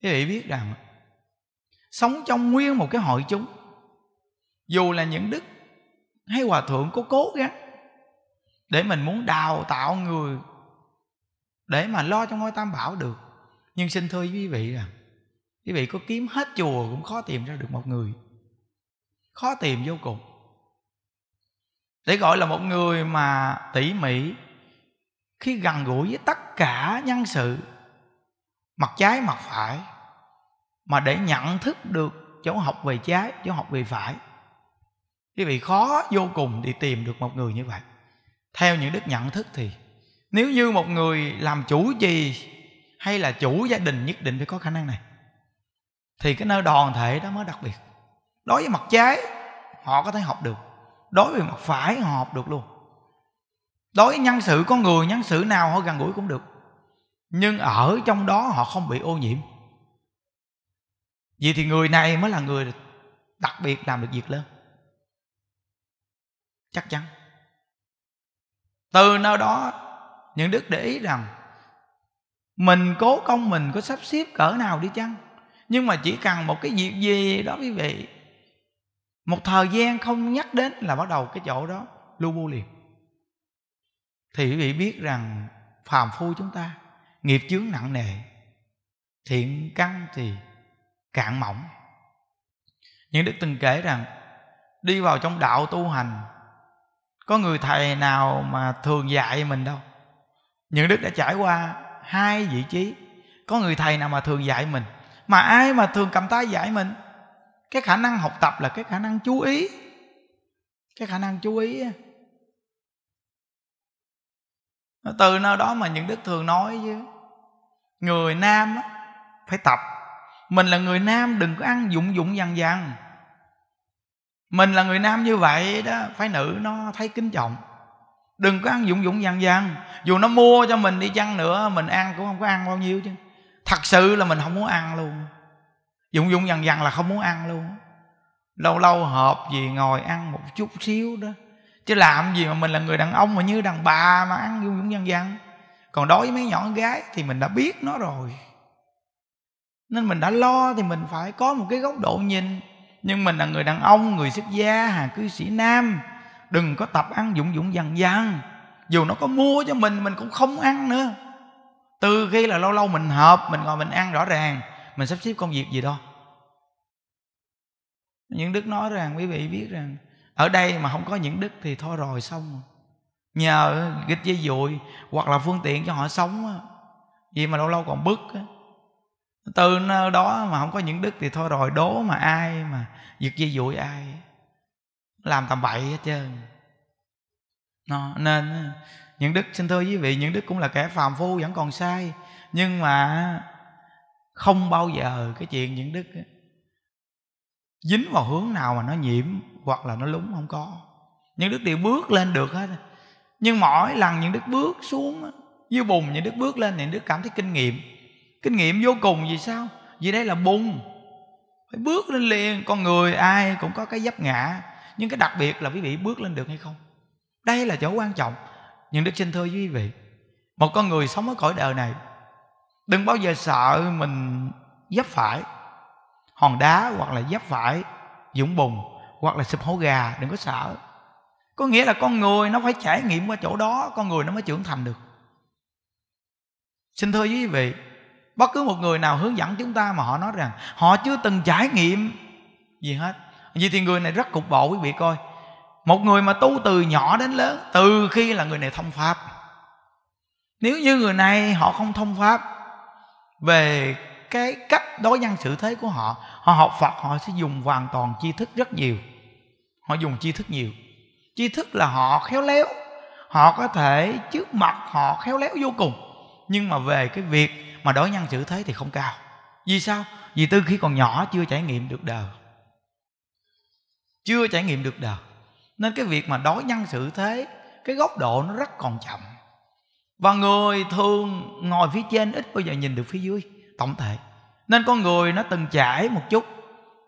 Quý vị biết rằng sống trong nguyên một cái hội chúng. Dù là những đức hay hòa thượng có cố gắng để mình muốn đào tạo người để mà lo cho ngôi tam bảo được, nhưng xin thưa quý vị rằng, quý vị có kiếm hết chùa cũng khó tìm ra được một người. Khó tìm vô cùng. Để gọi là một người mà tỉ mỉ, khi gần gũi với tất cả nhân sự, mặt trái, mặt phải mà để nhận thức được chỗ học về trái chỗ học về phải. Quý vị khó vô cùng đi tìm được một người như vậy. Theo những đức nhận thức thì, nếu như một người làm chủ gì hay là chủ gia đình nhất định phải có khả năng này, thì cái nơi đoàn thể đó mới đặc biệt. Đối với mặt trái, họ có thể học được. Đối với mặt phải, họ học được luôn. Đối với nhân sự con người nhân sự nào họ gần gũi cũng được. Nhưng ở trong đó họ không bị ô nhiễm vì thì người này mới là người đặc biệt làm được việc lớn. Chắc chắn. Từ nơi đó, những đức để ý rằng mình cố công mình có sắp xếp cỡ nào đi chăng? Nhưng mà chỉ cần một cái việc gì đó quý vị, một thời gian không nhắc đến là bắt đầu cái chỗ đó lưu bu liền. Thì quý vị biết rằng phàm phu chúng ta, nghiệp chướng nặng nề, thiện căn thì cạn mỏng. Những đức từng kể rằng, đi vào trong đạo tu hành, có người thầy nào mà thường dạy mình đâu. Những đức đã trải qua hai vị trí. Có người thầy nào mà thường dạy mình, mà ai mà thường cầm tay dạy mình? Cái khả năng học tập là cái khả năng chú ý. Cái khả năng chú ý từ nơi đó mà những đức thường nói với người nam phải tập mình là người nam, đừng có ăn dụng dụng dằn dằn mình là người nam như vậy đó, phái nữ nó thấy kính trọng. Đừng có ăn dụng dụng dằn dằn dù nó mua cho mình đi chăng nữa, mình ăn cũng không có ăn bao nhiêu chứ. Thật sự là mình không muốn ăn luôn. Dụng dụng dằn dằn là không muốn ăn luôn. Lâu lâu họp gì ngồi ăn một chút xíu đó. Chứ làm gì mà mình là người đàn ông mà như đàn bà mà ăn dụng dụng dằn dằn còn đối với mấy nhỏ gái thì mình đã biết nó rồi nên mình đã lo thì mình phải có một cái góc độ nhìn. Nhưng mình là người đàn ông, người xuất gia hàng cư sĩ nam. Đừng có tập ăn dụng dụng dằn dằn. Dù nó có mua cho mình mình cũng không ăn nữa. Từ khi là lâu lâu mình hợp mình ngồi mình ăn rõ ràng, mình sắp xếp công việc gì đó. Những đức nói rằng, quý vị biết rằng, ở đây mà không có những đức thì thôi rồi, xong nhờ gịch dây dụi hoặc là phương tiện cho họ sống vì mà lâu lâu còn bức từ nơi đó mà không có những đức thì thôi rồi, đố mà ai mà giật dây dụi ai. Làm tầm bậy hết trơn. Nó, nên, những đức, xin thưa quý vị, những đức cũng là kẻ phàm phu vẫn còn sai. Nhưng mà không bao giờ cái chuyện những đức dính vào hướng nào mà nó nhiễm hoặc là nó lúng, không có. Những đức đều bước lên được hết. Nhưng mỗi lần những đức bước xuống như bùn, những đức bước lên thì những đức cảm thấy kinh nghiệm kinh nghiệm vô cùng vì sao? Vì đây là bùn. Phải bước lên liền. Con người ai cũng có cái dấp ngã. Nhưng cái đặc biệt là quý vị bước lên được hay không? Đây là chỗ quan trọng. Nhưng đức xin thưa với quý vị, một con người sống ở cõi đời này, đừng bao giờ sợ mình dấp phải hòn đá hoặc là dấp phải dũng bùn hoặc là sụp hố gà. Đừng có sợ. Có nghĩa là con người nó phải trải nghiệm qua chỗ đó. Con người nó mới trưởng thành được. Xin thưa với quý vị bất cứ một người nào hướng dẫn chúng ta mà họ nói rằng họ chưa từng trải nghiệm gì hết. Vì thì người này rất cục bộ quý vị coi. Một người mà tu từ nhỏ đến lớn, từ khi là người này thông pháp. Nếu như người này họ không thông pháp về cái cách đối nhân xử thế của họ họ học phật, họ sẽ dùng hoàn toàn tri thức rất nhiều. Họ dùng tri thức nhiều. Tri thức là họ khéo léo. Họ có thể trước mặt họ khéo léo vô cùng. Nhưng mà về cái việc mà đối nhân xử thế thì không cao. Vì sao? Vì từ khi còn nhỏ chưa trải nghiệm được đời. Chưa trải nghiệm được đời. Nên cái việc mà đối nhân xử thế, cái góc độ nó rất còn chậm. Và người thường ngồi phía trên ít bao giờ nhìn được phía dưới, tổng thể. Nên con người nó từng trải một chút,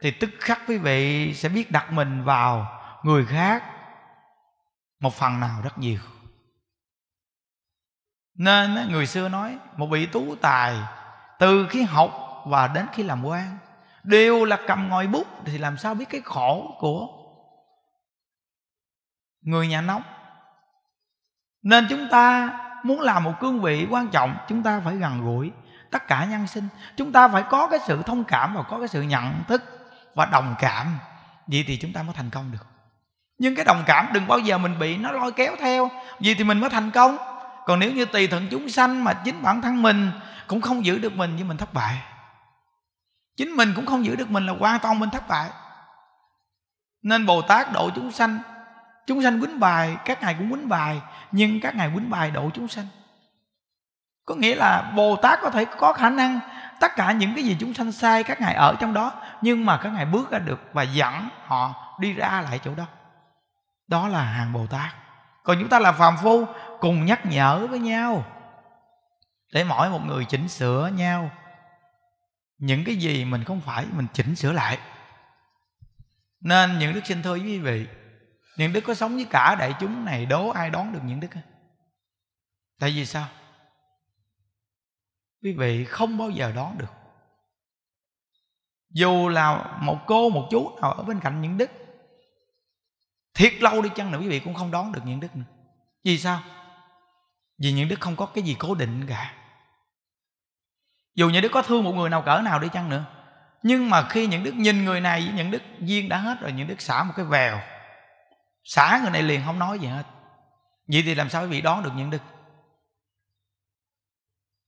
thì tức khắc quý vị sẽ biết đặt mình vào người khác một phần nào rất nhiều nên người xưa nói, một vị tú tài, từ khi học và đến khi làm quan, đều là cầm ngòi bút thì làm sao biết cái khổ của người nhà nông? Nên chúng ta muốn làm một cương vị quan trọng, chúng ta phải gần gũi tất cả nhân sinh. Chúng ta phải có cái sự thông cảm và có cái sự nhận thức và đồng cảm. Vậy thì chúng ta mới thành công được. Nhưng cái đồng cảm đừng bao giờ mình bị nó lôi kéo theo. Vì thì mình mới thành công còn nếu như tùy thuận chúng sanh mà chính bản thân mình cũng không giữ được mình thì mình thất bại. Chính mình cũng không giữ được mình là quan toàn mình thất bại. Nên bồ tát độ chúng sanh chúng sanh quýnh bài, các ngài cũng quýnh bài, nhưng các ngài quýnh bài độ chúng sanh. Có nghĩa là bồ tát có thể có khả năng tất cả những cái gì chúng sanh sai các ngài ở trong đó, nhưng mà các ngài bước ra được và dẫn họ đi ra lại chỗ đó. Đó là hàng bồ tát. Còn chúng ta là phàm phu cùng nhắc nhở với nhau, để mỗi một người chỉnh sửa nhau. Những cái gì mình không phải, mình chỉnh sửa lại. Nên những đức xin thưa với quý vị, những đức có sống với cả đại chúng này, đố ai đón được những đức tại vì sao? Quý vị không bao giờ đón được. Dù là một cô, một chú nào ở bên cạnh những đức, thiệt lâu đi chăng nữa quý vị cũng không đón được những đức nữa. Vì sao? Vì những đức không có cái gì cố định cả. Dù những đức có thương một người nào cỡ nào đi chăng nữa, nhưng mà khi những đức nhìn người này với những đức duyên đã hết rồi, những đức xả một cái vèo, xả người này liền không nói gì hết. Vậy thì làm sao quý vị đón được những đức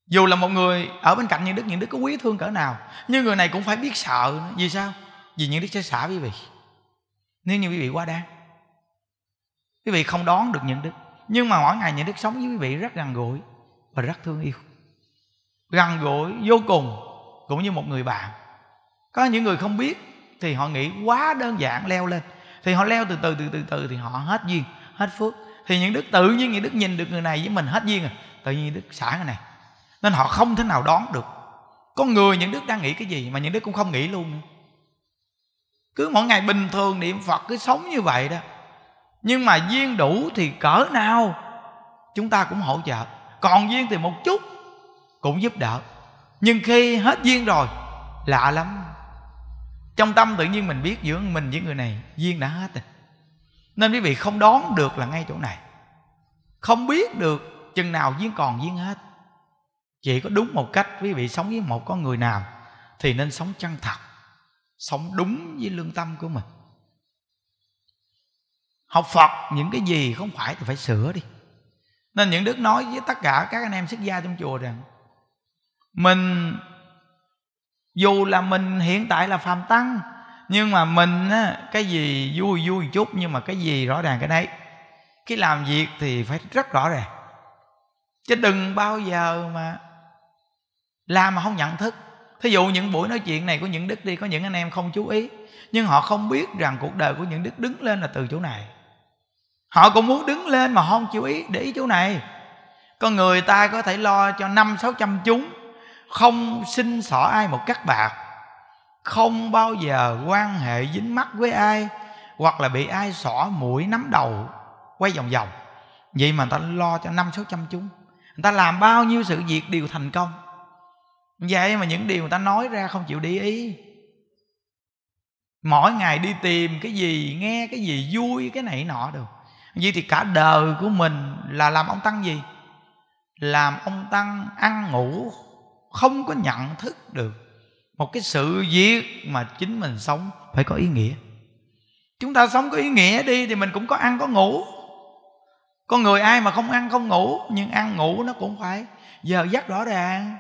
dù là một người ở bên cạnh những đức những đức có quý thương cỡ nào, nhưng người này cũng phải biết sợ nữa. vì sao? Vì những đức sẽ xả quý vị. Nếu như quý vị quá đáng, quý vị không đón được những đức nhưng mà mỗi ngày những đức sống với quý vị rất gần gũi và rất thương yêu. Gần gũi, vô cùng, cũng như một người bạn. Có những người không biết thì họ nghĩ quá đơn giản, leo lên. Thì họ leo từ từ từ từ từ thì họ hết duyên, hết phước. Thì những đức tự nhiên những đức nhìn được người này với mình hết duyên rồi tự nhiên đức xả người này. Nên họ không thể nào đón được. Có người những đức đang nghĩ cái gì mà những đức cũng không nghĩ luôn nữa. Cứ mỗi ngày bình thường niệm phật, cứ sống như vậy đó nhưng mà duyên đủ thì cỡ nào? Chúng ta cũng hỗ trợ. Còn duyên thì một chút cũng giúp đỡ. Nhưng khi hết duyên rồi, lạ lắm. Trong tâm tự nhiên mình biết giữa mình với người này, duyên đã hết rồi. Nên quý vị không đón được là ngay chỗ này. Không biết được chừng nào duyên còn duyên hết. Chỉ có đúng một cách, quý vị sống với một con người nào thì nên sống chân thật, sống đúng với lương tâm của mình học phật những cái gì không phải thì phải sửa đi. Nên những đức nói với tất cả các anh em xuất gia trong chùa rằng mình dù là mình hiện tại là phàm tăng nhưng mà mình á, cái gì vui vui chút nhưng mà cái gì rõ ràng cái đấy khi làm việc thì phải rất rõ ràng. Chứ đừng bao giờ mà làm mà không nhận thức. Thí dụ những buổi nói chuyện này của những đức đi có những anh em không chú ý nhưng họ không biết rằng cuộc đời của những đức đứng lên là từ chỗ này họ cũng muốn đứng lên mà không chú ý, để ý chỗ này. Con người ta có thể lo cho năm, sáu trăm chúng, không xin xỏ ai một cắt bạc, không bao giờ quan hệ dính mắt với ai, hoặc là bị ai xỏ mũi nắm đầu quay vòng vòng. Vậy mà người ta lo cho năm, sáu trăm chúng. Người ta làm bao nhiêu sự việc đều thành công. Vậy mà những điều người ta nói ra không chịu để ý. Mỗi ngày đi tìm cái gì, nghe cái gì, vui, cái này nọ được vậy thì cả đời của mình là làm ông tăng gì? Làm ông tăng ăn ngủ, không có nhận thức được một cái sự việc mà chính mình sống phải có ý nghĩa. Chúng ta sống có ý nghĩa đi thì mình cũng có ăn có ngủ. Con người ai mà không ăn không ngủ, nhưng ăn ngủ nó cũng phải giờ giấc rõ ràng.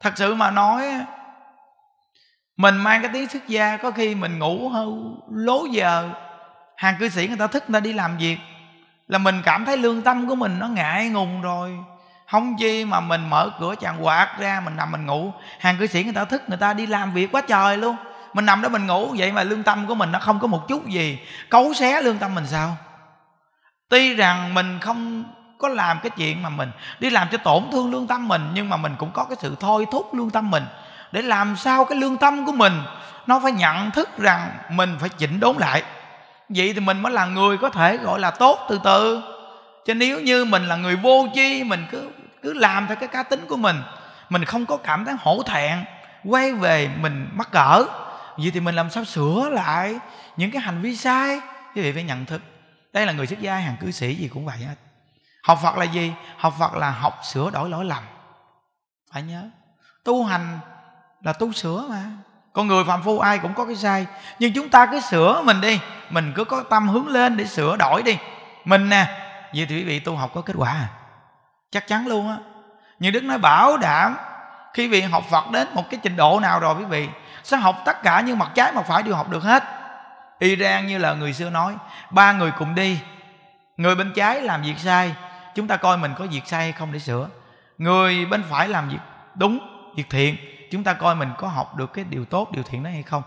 Thật sự mà nói mình mang cái tiếng xuất gia có khi mình ngủ hơn lố giờ hàng cư sĩ người ta thức người ta đi làm việc. Là mình cảm thấy lương tâm của mình nó ngại ngùng rồi. Không chi mà mình mở cửa chàng quạt ra, mình nằm mình ngủ. Hàng cư sĩ người ta thức người ta đi làm việc quá trời luôn. Mình nằm đó mình ngủ vậy mà lương tâm của mình nó không có một chút gì. Cấu xé lương tâm mình sao? Tuy rằng mình không có làm cái chuyện mà mình đi làm cho tổn thương lương tâm mình, nhưng mà mình cũng có cái sự thôi thúc lương tâm mình. Để làm sao cái lương tâm của mình nó phải nhận thức rằng mình phải chỉnh đốn lại vậy thì mình mới là người có thể gọi là tốt từ từ. Cho nếu như mình là người vô chi mình cứ cứ làm theo cái cá tính của mình mình không có cảm thấy hổ thẹn, quay về mình mắc cỡ. Vậy thì mình làm sao sửa lại những cái hành vi sai? Quý vị phải nhận thức, đây là người xuất gia, hàng cư sĩ gì cũng vậy hết. Học phật là gì? Học phật là học sửa đổi lỗi lầm. Phải nhớ, tu hành là tu sửa mà con người phạm phu ai cũng có cái sai. Nhưng chúng ta cứ sửa mình đi. Mình cứ có tâm hướng lên để sửa đổi đi. Mình nè vì thì quý vị tu học có kết quả. À chắc chắn luôn á. Như đức nói bảo đảm khi vị học phật đến một cái trình độ nào rồi quý vị, sẽ học tất cả những mặt trái, mặt phải đều học được hết. Iran như là người xưa nói, ba người cùng đi. Người bên trái làm việc sai. Chúng ta coi mình có việc sai hay không để sửa. Người bên phải làm việc đúng, việc thiện chúng ta coi mình có học được cái điều tốt, điều thiện đó hay không?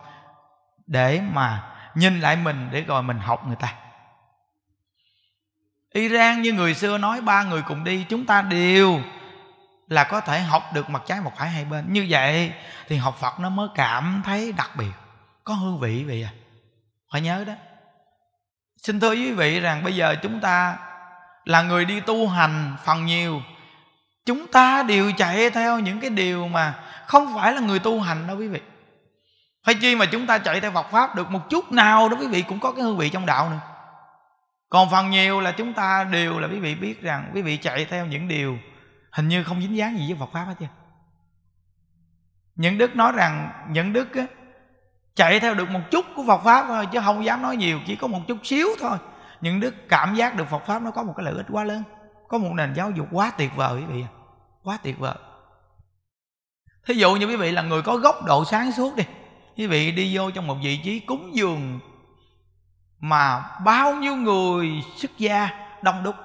Để mà nhìn lại mình để rồi mình học người ta. Iran như người xưa nói, ba người cùng đi, chúng ta đều là có thể học được mặt trái mặt phải hai bên. Như vậy thì học Phật nó mới cảm thấy đặc biệt. Có hương vị vậy à? Phải nhớ đó. Xin thưa quý vị rằng bây giờ chúng ta là người đi tu hành phần nhiều, chúng ta đều chạy theo những cái điều mà không phải là người tu hành đâu quý vị. Phải chi mà chúng ta chạy theo Phật pháp được một chút nào đó quý vị cũng có cái hương vị trong đạo nữa. Còn phần nhiều là chúng ta đều là quý vị biết rằng quý vị chạy theo những điều hình như không dính dáng gì với Phật pháp hết chưa những đức nói rằng những đức á, chạy theo được một chút của Phật pháp thôi chứ không dám nói nhiều chỉ có một chút xíu thôi. Những đức cảm giác được Phật pháp nó có một cái lợi ích quá lớn có một nền giáo dục quá tuyệt vời quý vị quá tuyệt vời thí dụ như quý vị là người có góc độ sáng suốt đi, quý vị đi vô trong một vị trí cúng dường mà bao nhiêu người xuất gia đông đúc.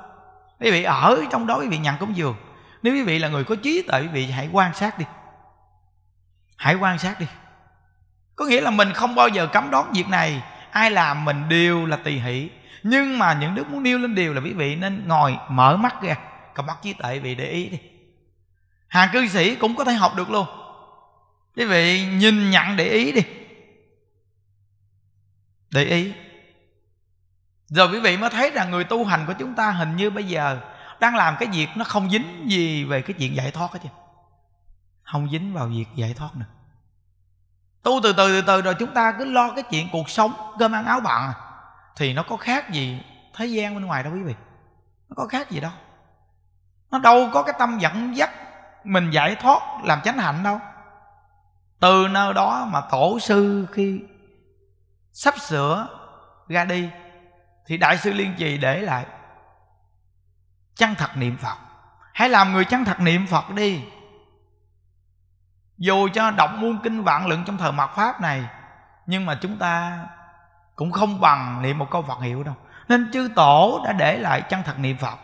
Quý vị ở trong đó quý vị nhận cúng dường. Nếu quý vị là người có trí tuệ, quý vị hãy quan sát đi. Hãy quan sát đi. Có nghĩa là mình không bao giờ cấm đoán việc này. Ai làm mình đều là tùy hỷ. Nhưng mà những đức muốn nêu lên điều là quý vị nên ngồi mở mắt ra, cầm mắt trí tuệ, quý vị để ý đi hàng cư sĩ cũng có thể học được luôn. Quý vị nhìn nhận để ý đi. Để ý. Rồi quý vị mới thấy rằng người tu hành của chúng ta hình như bây giờ đang làm cái việc nó không dính gì về cái chuyện giải thoát hết chứ. Không dính vào việc giải thoát nữa. Tu từ từ từ từ rồi chúng ta cứ lo cái chuyện cuộc sống cơm ăn áo bạn, à. thì nó có khác gì thế gian bên ngoài đâu quý vị. Nó có khác gì đâu. Nó đâu có cái tâm dẫn dắt mình giải thoát làm chánh hạnh đâu. Từ nơi đó mà tổ sư khi sắp sửa ra đi, thì đại sư liên trì để lại chăng thật niệm phật. Hãy làm người chăng thật niệm phật đi. Dù cho đọc muôn kinh vạn lượng trong thời mạt pháp này, nhưng mà chúng ta cũng không bằng niệm một câu phật hiệu đâu. Nên chư tổ đã để lại chân thật niệm phật.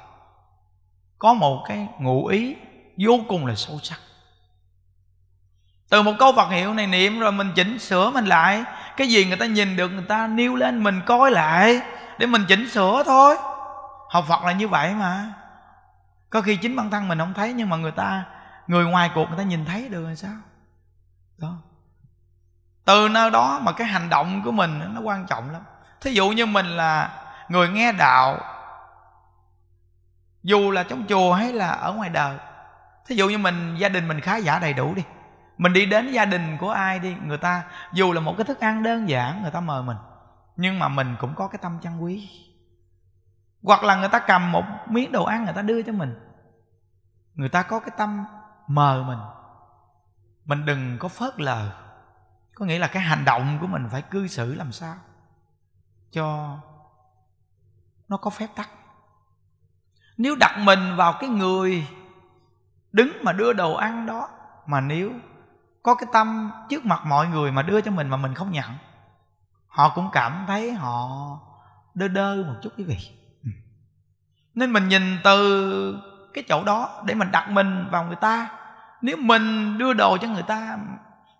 Có một cái ngụ ý vô cùng là sâu sắc. Từ một câu Phật hiệu này niệm rồi mình chỉnh sửa mình lại. Cái gì người ta nhìn được, người ta nêu lên mình coi lại. Để mình chỉnh sửa thôi. Học Phật là như vậy mà. Có khi chính bản thân mình không thấy, nhưng mà người ta, người ngoài cuộc người ta nhìn thấy được là sao? Đó. Từ nơi đó mà cái hành động của mình nó quan trọng lắm. Thí dụ như mình là người nghe đạo, dù là trong chùa hay là ở ngoài đời thí dụ như mình, gia đình mình khá giả đầy đủ đi. Mình đi đến gia đình của ai đi, người ta, dù là một cái thức ăn đơn giản, người ta mời mình, nhưng mà mình cũng có cái tâm trân quý. Hoặc là người ta cầm một miếng đồ ăn người ta đưa cho mình. Người ta có cái tâm mời mình. Mình đừng có phớt lờ. Có nghĩa là cái hành động của mình phải cư xử làm sao cho nó có phép tắc. Nếu đặt mình vào cái người đứng mà đưa đồ ăn đó. Mà nếu có cái tâm trước mặt mọi người mà đưa cho mình mà mình không nhận, họ cũng cảm thấy họ đơ đơ một chút quý vị. Ừ. Nên mình nhìn từ cái chỗ đó để mình đặt mình vào người ta. Nếu mình đưa đồ cho người ta,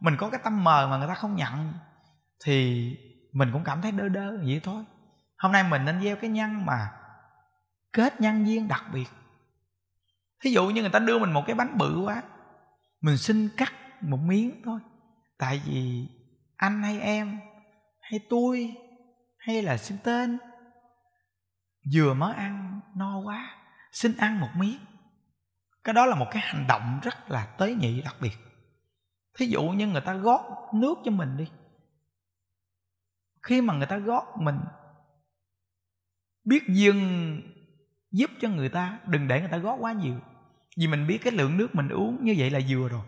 mình có cái tâm mờ mà người ta không nhận, thì mình cũng cảm thấy đơ đơ vậy thôi. Hôm nay mình nên gieo cái nhân mà kết nhân duyên đặc biệt thí dụ như người ta đưa mình một cái bánh bự quá, mình xin cắt một miếng thôi. Tại vì anh hay em, hay tôi, hay là xin tên, vừa mới ăn no quá, xin ăn một miếng. Cái đó là một cái hành động rất là tế nhị đặc biệt. Thí dụ như người ta gót nước cho mình đi. Khi mà người ta gót mình, biết dừng giúp cho người ta, đừng để người ta gót quá nhiều vì mình biết cái lượng nước mình uống như vậy là vừa rồi.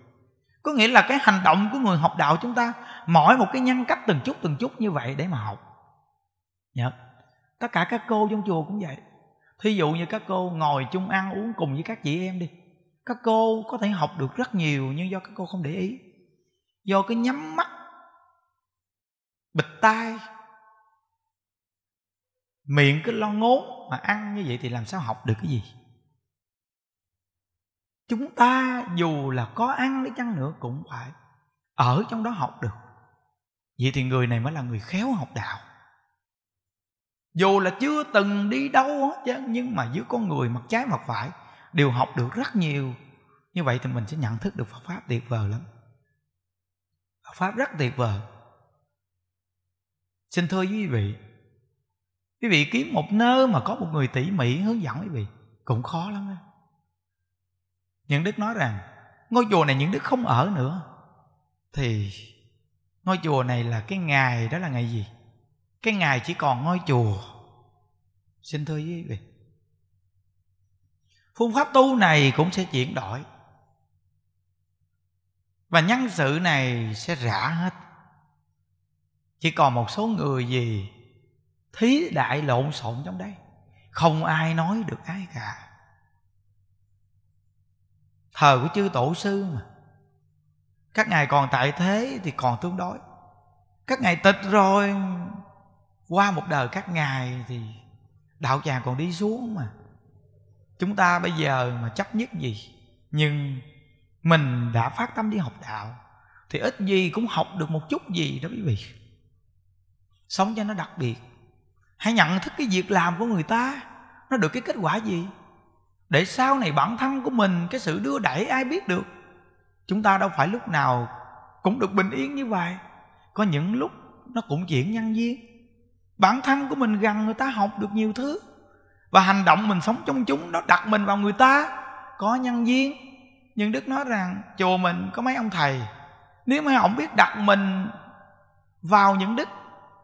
Có nghĩa là cái hành động của người học đạo chúng ta, mỗi một cái nhân cách từng chút từng chút như vậy để mà học. Nhớ tất cả các cô trong chùa cũng vậy. Thí dụ như các cô ngồi chung ăn uống cùng với các chị em đi. Các cô có thể học được rất nhiều nhưng do các cô không để ý. Do cái nhắm mắt, bịt tai, miệng cứ lo ngốn mà ăn như vậy thì làm sao học được cái gì? Chúng ta dù là có ăn đi chăng nữa cũng phải ở trong đó học được. Vậy thì người này mới là người khéo học đạo. Dù là chưa từng đi đâu hết chứ, nhưng mà dưới con người mặt trái mặt phải đều học được rất nhiều. Như vậy thì mình sẽ nhận thức được Phật pháp tuyệt vời lắm. Phật pháp rất tuyệt vời. Xin thưa quý vị quý vị kiếm một nơi mà có một người tỉ mỉ hướng dẫn quý vị cũng khó lắm đó những đức nói rằng, ngôi chùa này những đức không ở nữa. Thì ngôi chùa này là cái ngày, đó là ngày gì? Cái ngày chỉ còn ngôi chùa. Xin thưa quý vị, phương pháp tu này cũng sẽ chuyển đổi. Và nhân sự này sẽ rã hết. Chỉ còn một số người gì, thí đại lộn xộn trong đây không ai nói được ai cả thờ của chư tổ sư mà. Các ngài còn tại thế thì còn tương đối. Các ngài tịch rồi, qua một đời các ngài thì đạo tràng còn đi xuống mà. Chúng ta bây giờ mà chấp nhất gì? Nhưng mình đã phát tâm đi học đạo, thì ít gì cũng học được một chút gì đó quý vị. Sống cho nó đặc biệt. Hãy nhận thức cái việc làm của người ta, nó được cái kết quả gì? Để sau này bản thân của mình, cái sự đưa đẩy ai biết được, chúng ta đâu phải lúc nào cũng được bình yên như vậy. Có những lúc nó cũng chuyển nhân duyên. Bản thân của mình gần người ta học được nhiều thứ, và hành động mình sống trong chúng nó đặt mình vào người ta, có nhân duyên. Nhưng đức nói rằng, chùa mình có mấy ông thầy? Nếu mấy ông biết đặt mình vào những đức,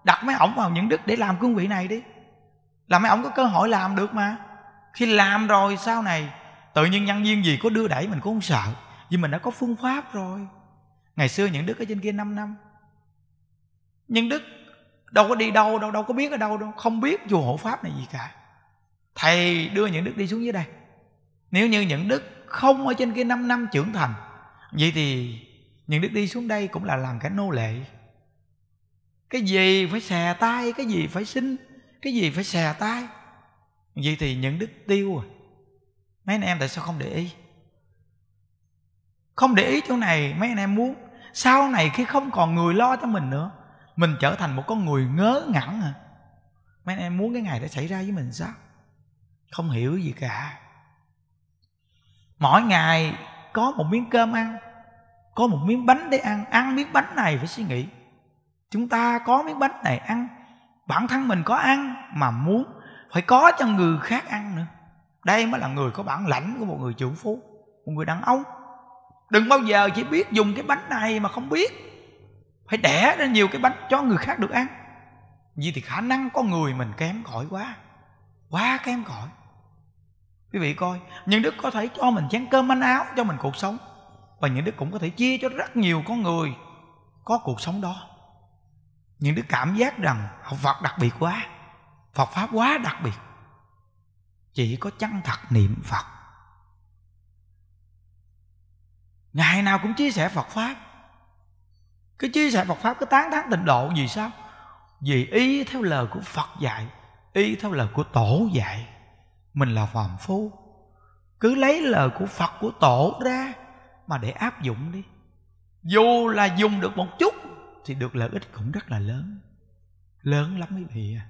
đặt mấy ổng vào những đức để làm cương vị này đi, là mấy ổng có cơ hội làm được mà khi làm rồi sau này, tự nhiên nhân viên gì có đưa đẩy mình cũng không sợ, vì mình đã có phương pháp rồi. Ngày xưa những đức ở trên kia 5 năm. Nhưng đức đâu có đi đâu đâu đâu có biết ở đâu đâu, không biết chùa hộ pháp này gì cả. Thầy đưa những đức đi xuống dưới đây. Nếu như những đức không ở trên kia 5 năm trưởng thành, vậy thì những đức đi xuống đây cũng là làm cái nô lệ. Cái gì phải xè tay, cái gì phải xin, cái gì phải xè tay vậy thì những đức tiêu à mấy anh em tại sao không để ý? Không để ý chỗ này, mấy anh em muốn. Sau này khi không còn người lo cho mình nữa, mình trở thành một con người ngớ ngẩn à. Mấy anh em muốn cái ngày đó xảy ra với mình sao? Không hiểu gì cả. Mỗi ngày có một miếng cơm ăn, có một miếng bánh để ăn. Ăn miếng bánh này phải suy nghĩ. Chúng ta có miếng bánh này ăn, bản thân mình có ăn mà muốn phải có cho người khác ăn nữa. Đây mới là người có bản lãnh của một người trưởng phú, một người đàn ông. Đừng bao giờ chỉ biết dùng cái bánh này mà không biết. Phải đẻ ra nhiều cái bánh cho người khác được ăn. Vì thì khả năng con người mình kém cỏi quá quá kém cỏi. Quý vị coi, những đức có thể cho mình chén cơm manh áo cho mình cuộc sống, và những đức cũng có thể chia cho rất nhiều con người có cuộc sống đó. Những đứa cảm giác rằng học Phật đặc biệt quá. Phật Pháp quá đặc biệt. Chỉ có chân thật niệm Phật. Ngày nào cũng chia sẻ Phật Pháp. Cái chia sẻ Phật Pháp Cái tán thán tịnh độ vì sao? Vì ý theo lời của Phật dạy ý theo lời của Tổ dạy. Mình là phàm phu. Cứ lấy lời của Phật của Tổ ra Mà để áp dụng đi. Dù là dùng được một chút thì được lợi ích cũng rất là lớn. Lớn lắm quý vị à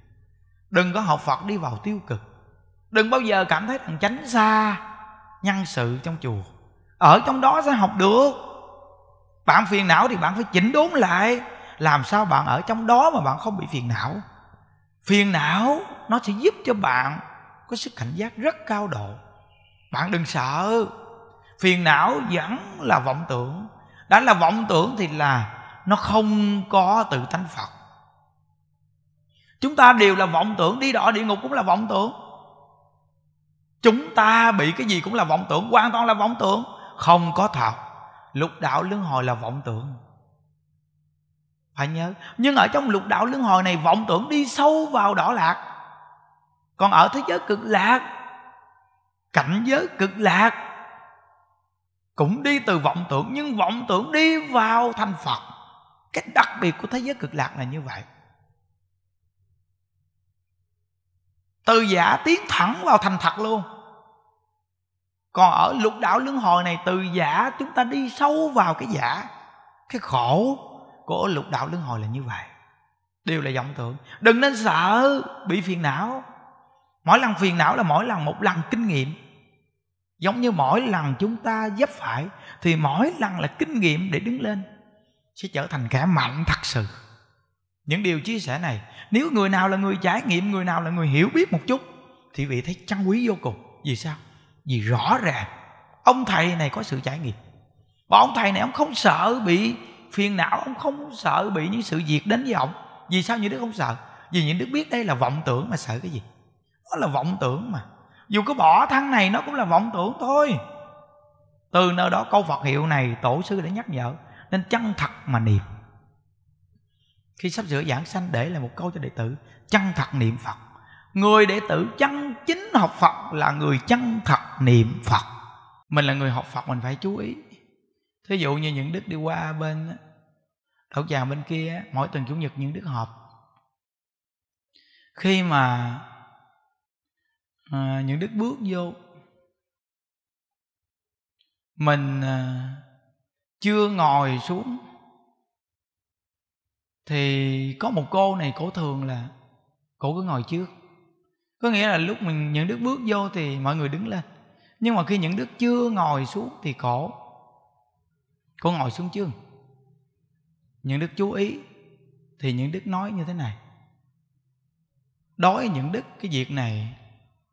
đừng có học phật đi vào tiêu cực. Đừng bao giờ cảm thấy rằng tránh xa, nhân sự trong chùa. Ở trong đó sẽ học được. Bạn phiền não thì bạn phải chỉnh đốn lại. Làm sao bạn ở trong đó mà bạn không bị phiền não? Phiền não, nó sẽ giúp cho bạn có sức cảnh giác rất cao độ. Bạn đừng sợ. Phiền não vẫn là vọng tưởng. Đã là vọng tưởng thì là nó không có tự tánh phật chúng ta đều là vọng tưởng, đi đọa địa ngục cũng là vọng tưởng. Chúng ta bị cái gì cũng là vọng tưởng, hoàn toàn là vọng tưởng. Không có thật. Lục đạo luân hồi là vọng tưởng. Phải nhớ. Nhưng ở trong lục đạo luân hồi này, vọng tưởng đi sâu vào đỏ lạc. Còn ở thế giới cực lạc, cảnh giới cực lạc, cũng đi từ vọng tưởng. Nhưng vọng tưởng đi vào thành phật. Cái đặc biệt của thế giới cực lạc là như vậy. Từ giả tiến thẳng vào thành thật luôn. Còn ở lục đạo luân hồi này, từ giả chúng ta đi sâu vào cái giả, cái khổ của lục đạo luân hồi là như vậy. Đều là vọng tưởng. Đừng nên sợ bị phiền não. Mỗi lần phiền não là mỗi lần một lần kinh nghiệm. Giống như mỗi lần chúng ta dấp phải, thì mỗi lần là kinh nghiệm để đứng lên, sẽ trở thành kẻ mạnh thật sự những điều chia sẻ này, nếu người nào là người trải nghiệm, người nào là người hiểu biết một chút, thì vị thấy trân quý vô cùng. Vì sao? Vì rõ ràng, ông thầy này có sự trải nghiệm. Và ông thầy này ông không sợ bị phiền não, ông không sợ bị những sự việc đến với ông vì sao những đứa không sợ? Vì những đứa biết đây là vọng tưởng mà sợ cái gì? Đó là vọng tưởng mà. Dù có bỏ thân này, nó cũng là vọng tưởng thôi. Từ nơi đó câu phật hiệu này tổ sư đã nhắc nhở, nên chân thật mà niệm khi sắp sửa giảng sanh để lại một câu cho đệ tử chân thật niệm phật. Người đệ tử chân chính học phật là người chân thật niệm phật. Mình là người học phật mình phải chú ý. Thí dụ như những đức đi qua bên đậu tràng bên kia mỗi tuần chủ nhật những đức họp. Khi mà à, những đức bước vô mình à, chưa ngồi xuống thì có một cô này cổ thường là cổ cứ ngồi trước. Có nghĩa là lúc mình, những đức bước vô thì mọi người đứng lên. Nhưng mà khi những đức chưa ngồi xuống thì cổ cổ ngồi xuống chưa những đức chú ý thì những đức nói như thế này. Đối với những đức cái việc này,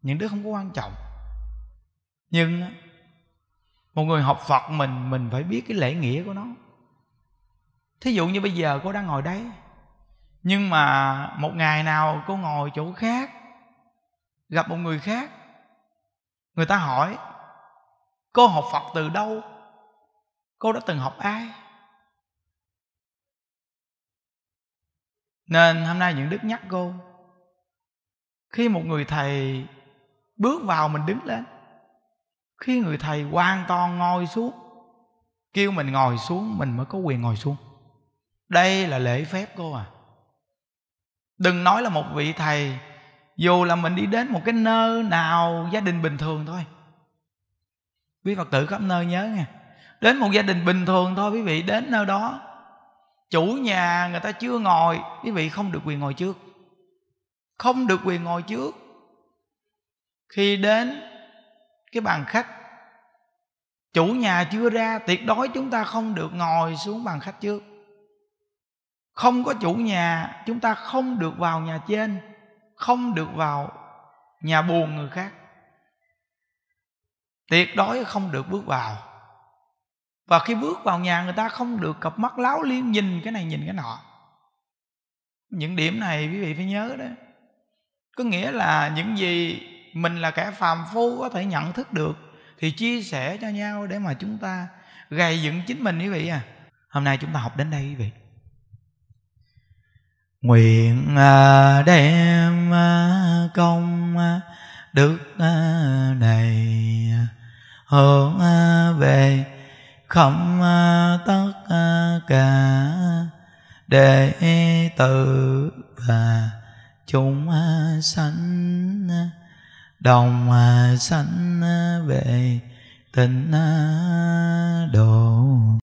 những đức không có quan trọng. Nhưng một người học phật mình mình phải biết cái lễ nghĩa của nó thí dụ như bây giờ cô đang ngồi đấy, nhưng mà một ngày nào cô ngồi chỗ khác, gặp một người khác, người ta hỏi, cô học phật từ đâu? Cô đã từng học ai? Nên hôm nay những đức nhắc cô, khi một người thầy bước vào mình đứng lên, khi người thầy hoàn toàn ngồi xuống, kêu mình ngồi xuống, mình mới có quyền ngồi xuống đây là lễ phép cô à. Đừng nói là một vị thầy, dù là mình đi đến một cái nơi nào gia đình bình thường thôi. Quý phật tử khắp nơi nhớ nha. Đến một gia đình bình thường thôi, quý vị đến nơi đó, chủ nhà người ta chưa ngồi, quý vị không được quyền ngồi trước. Không được quyền ngồi trước. Khi đến cái bàn khách, chủ nhà chưa ra tuyệt đối chúng ta không được ngồi xuống bàn khách trước không có chủ nhà, chúng ta không được vào nhà trên, không được vào nhà buồn người khác. Tuyệt đối không được bước vào. Và khi bước vào nhà, người ta không được cặp mắt láo liên nhìn cái này, nhìn cái nọ. Những điểm này quý vị phải nhớ đó. Có nghĩa là những gì mình là kẻ phàm phu có thể nhận thức được thì chia sẻ cho nhau để mà chúng ta gầy dựng chính mình, quý vị à. Hôm nay chúng ta học đến đây, quý vị nguyện à, đem à, công à, đức này, hướng về không tất cả đệ tử và chúng sanh đồng sanh về tịnh độ.